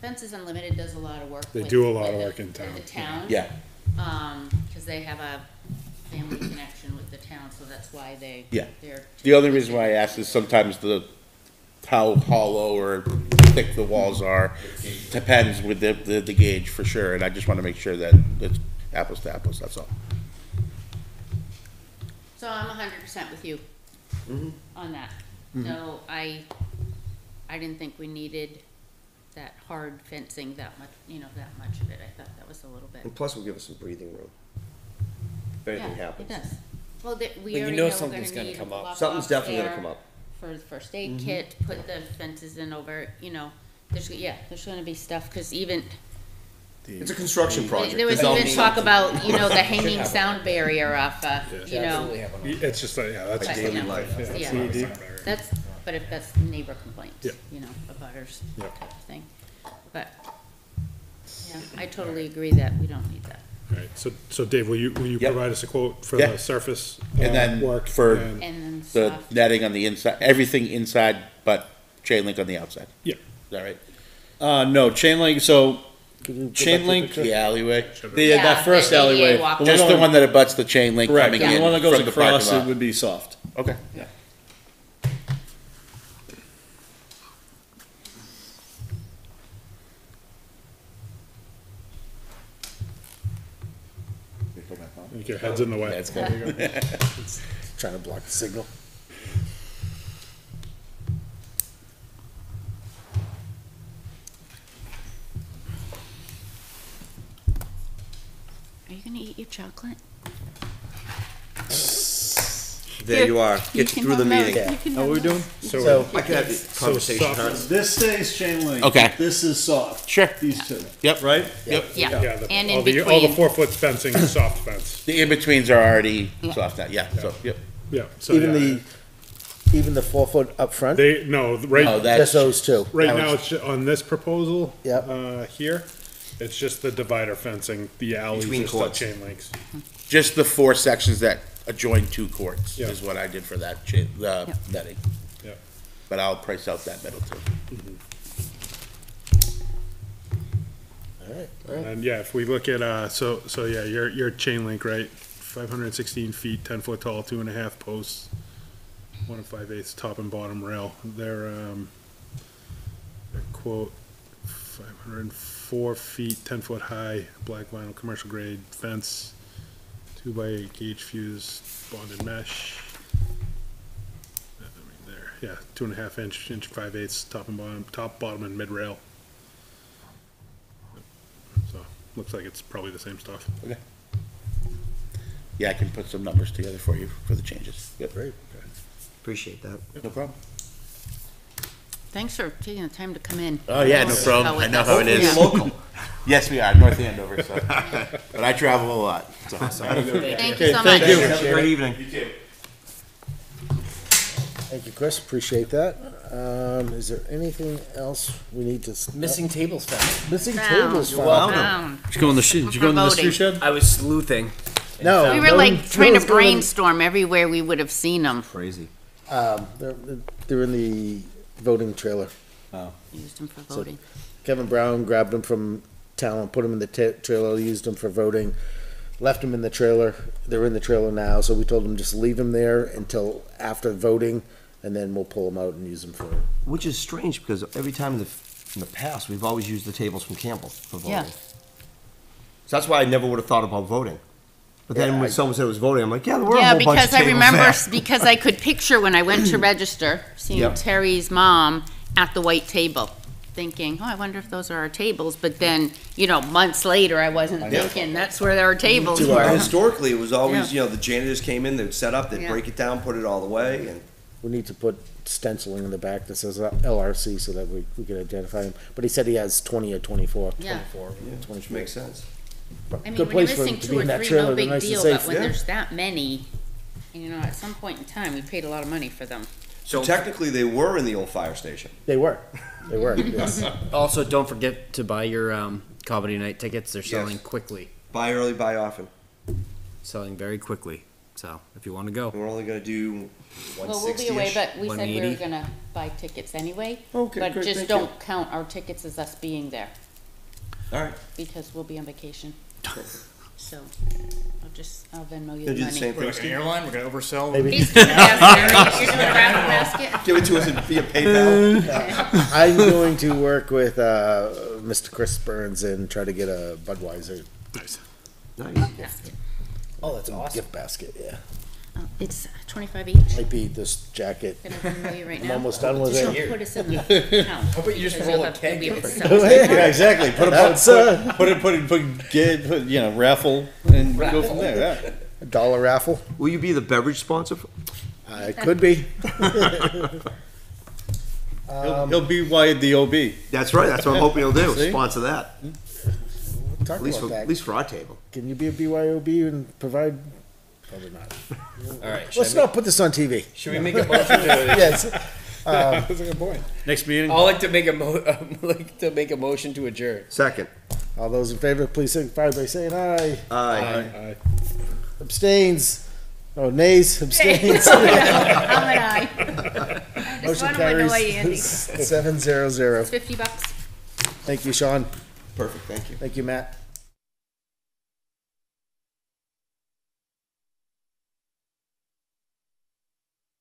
Fences Unlimited does a lot of work. They with- do a lot of with the- work in with town. The town. Yeah. Um, cause they have a family connection with the town, so that's why they, Yeah. they're. The only reason why I ask is sometimes the, how hollow or thick the walls are, depends with the, the, the gauge for sure, and I just wanna make sure that it's apples to apples, that's all. So I'm hundred percent with you on that. Mhm. So I, I didn't think we needed that hard fencing that much, you know, that much of it. I thought that was a little bit. And plus, we'll give us some breathing room. If anything Yeah, happens. It does. Well, that, we But you already know know we're something's gonna gonna need a come up. block Something's definitely gonna come up. For the first aid Mhm. kit, put the fences in over, you know, there's, yeah, there's gonna be stuff, cause even. It's a construction project. There was There's always even talk something. about, you know, the hanging sound barrier off, uh, you know. It's just, like, yeah, that's But, daily you know, life. Yeah, Yeah, it's that's, but if that's neighbor complaints, Yeah. you know, abutters Yeah. type of thing. But, yeah, I totally agree that we don't need that. Right, so, so Dave, will you, will you Yep. provide us a quote for Yeah. the surface? And uh, then Work? for and- And then the soft. netting on the inside, everything inside but chain link on the outside. Yeah. Is that right? Uh, no, chain link, so, chain link, The alleyway. the, Yeah, that first the ADA alleyway. walk. one Just the one that abuts the chain link Correct, coming and in the one that goes from the parking across it lot. would be soft. Okay. Yeah. I think your head's in the way. That's There you good. go. Trying to block the signal. Are you gonna eat your chocolate? There you are. You Get can through the meeting. You can How have are we doing? So, So- I can have the conversation, soft- huh? This stays chain link. Okay. This is soft. Sure. These two. Yep. Right? Yep. Yeah, yeah, the- and all in the, all the between. four foot fencing is soft fence. The in-betweens are already Yeah. soft now, yeah, so, yep. Yeah, so. Even yeah, the, even the four foot up front, They, no, right. Oh, that- just those two. Right That now, was- it's ju- on this proposal. Yep. Uh, here, it's just the divider fencing, the alleys Between are still courts. chain links. Just the four sections that adjoin two courts Yeah. is what I did for that chain, the Yep. netting. Yeah. But I'll price out that middle too. All right, all right. And yeah, if we look at, uh, so, so yeah, your, your chain link, right? Five hundred and sixteen feet, ten foot tall, two and a half posts, one and five eighths top and bottom rail. Their, um, their quote, five hundred and four feet, ten foot high, black vinyl, commercial grade fence, two by eight gauge fuse, bonded mesh. I mean, There, yeah, two and a half inch, inch five eighths, top and bottom, top, bottom and mid rail. So, looks like it's probably the same stuff. Okay. Yeah, I can put some numbers together for you for the changes. Yep. Great. Appreciate that. No problem. Thanks for taking the time to come in. Oh, yeah, no problem. I know how it is. Local. Yes, we are, North Andover, so, but I travel a lot. so. Thank you Okay, so thank you. Have a great evening. You too. Thank you, Chris, appreciate that. Um, is there anything else we need to? s- Missing tables found. Missing Found. tables You're found. Found. Did you go in the, sh- did you go in the mystery shed? I was sleuthing. No. We were no like one- trying to one's going in- brainstorm everywhere we would have seen them. Crazy. Um, they're, they're in the voting trailer. Oh, Used them for So- voting. Kevin Brown grabbed them from town, put them in the ta- trailer, used them for voting, left them in the trailer. They're in the trailer now, so we told them just leave them there until after voting, and then we'll pull them out and use them for. Which is strange because every time in the, in the past, we've always used the tables from Campbell for voting. Yeah. So that's why I never would have thought about voting. But then Yeah, when I- someone said it was voting, I'm like, yeah, there were a Yeah, whole bunch of because I tables remember, there. because I could picture when I went to register, seeing Yep. Terry's mom at the white table, thinking, oh, I wonder if those are our tables, but then, you know, months later, I wasn't know. thinking, that's where our tables Well, were. Historically, it was always, Yeah. you know, the janitors came in, they'd set up, they'd Yeah. break it down, put it all away, and We need to put stenciling in the back that says uh, LRC so that we, we can identify him. But he said he has twenty or twenty-four. Yeah. yeah, which makes sense. I mean, Good when you're place for him missing to two be or in that three, trailer, no they're big nice and deal, safe. but when Yeah. there's that many, you know, at some point in time, we paid a lot of money for them. So technically, they were in the old fire station. They were, they were, yes. Also, don't forget to buy your um, comedy night tickets. They're selling Yes. quickly, Buy early, buy often. selling very quickly. So if you want to go, We're only gonna do one Well, we'll be away, sixty-ish. but we said we were 180. gonna buy tickets anyway. Okay, But great, just thank you. don't count our tickets as us being there, All right. because we'll be on vacation. So I'll just, I'll Venmo you Gonna the do the money. same We're like an airline, we're gonna oversell. Maybe. He's doing a basket. You're doing a raffle basket? Give it to us via PayPal. I'm going to work with, uh, Mr. Chris Burns and try to get a Budweiser Nice. Nice. Oh, that's awesome. gift basket, yeah. Oh, It's twenty-five each. Might be this jacket. Gonna Venmo you right I'm now. almost done with Just it. don't put us in the count. How about you just roll a keg you'll be able to for- sell it. Yeah, exactly. Put a, That's, put, uh, put it, put it, put, get, put, you know, raffle and go from there, yeah. A dollar raffle? Will you be the beverage sponsor? for- I could be. He'll, he'll be wired the OB. That's right, that's what I'm hoping he'll do, See? sponsor that. Talk At least about for, that. at least for our table. Can you be a BYOB and provide? Probably not. All right. Let's not put this on TV. Should we make a motion to? Yes. Um, That's a good point. Next meeting. I'd like to make a mo, I'd like to make a motion to adjourn. Second. all those in favor, please signify by saying aye. Aye. Aye. Abstains. Oh, nays, abstains. I'm an aye. I just Motion want to annoy carries Andy. seven zero zero. Fifty bucks. Thank you, Sean. Perfect, thank you. Thank you, Matt.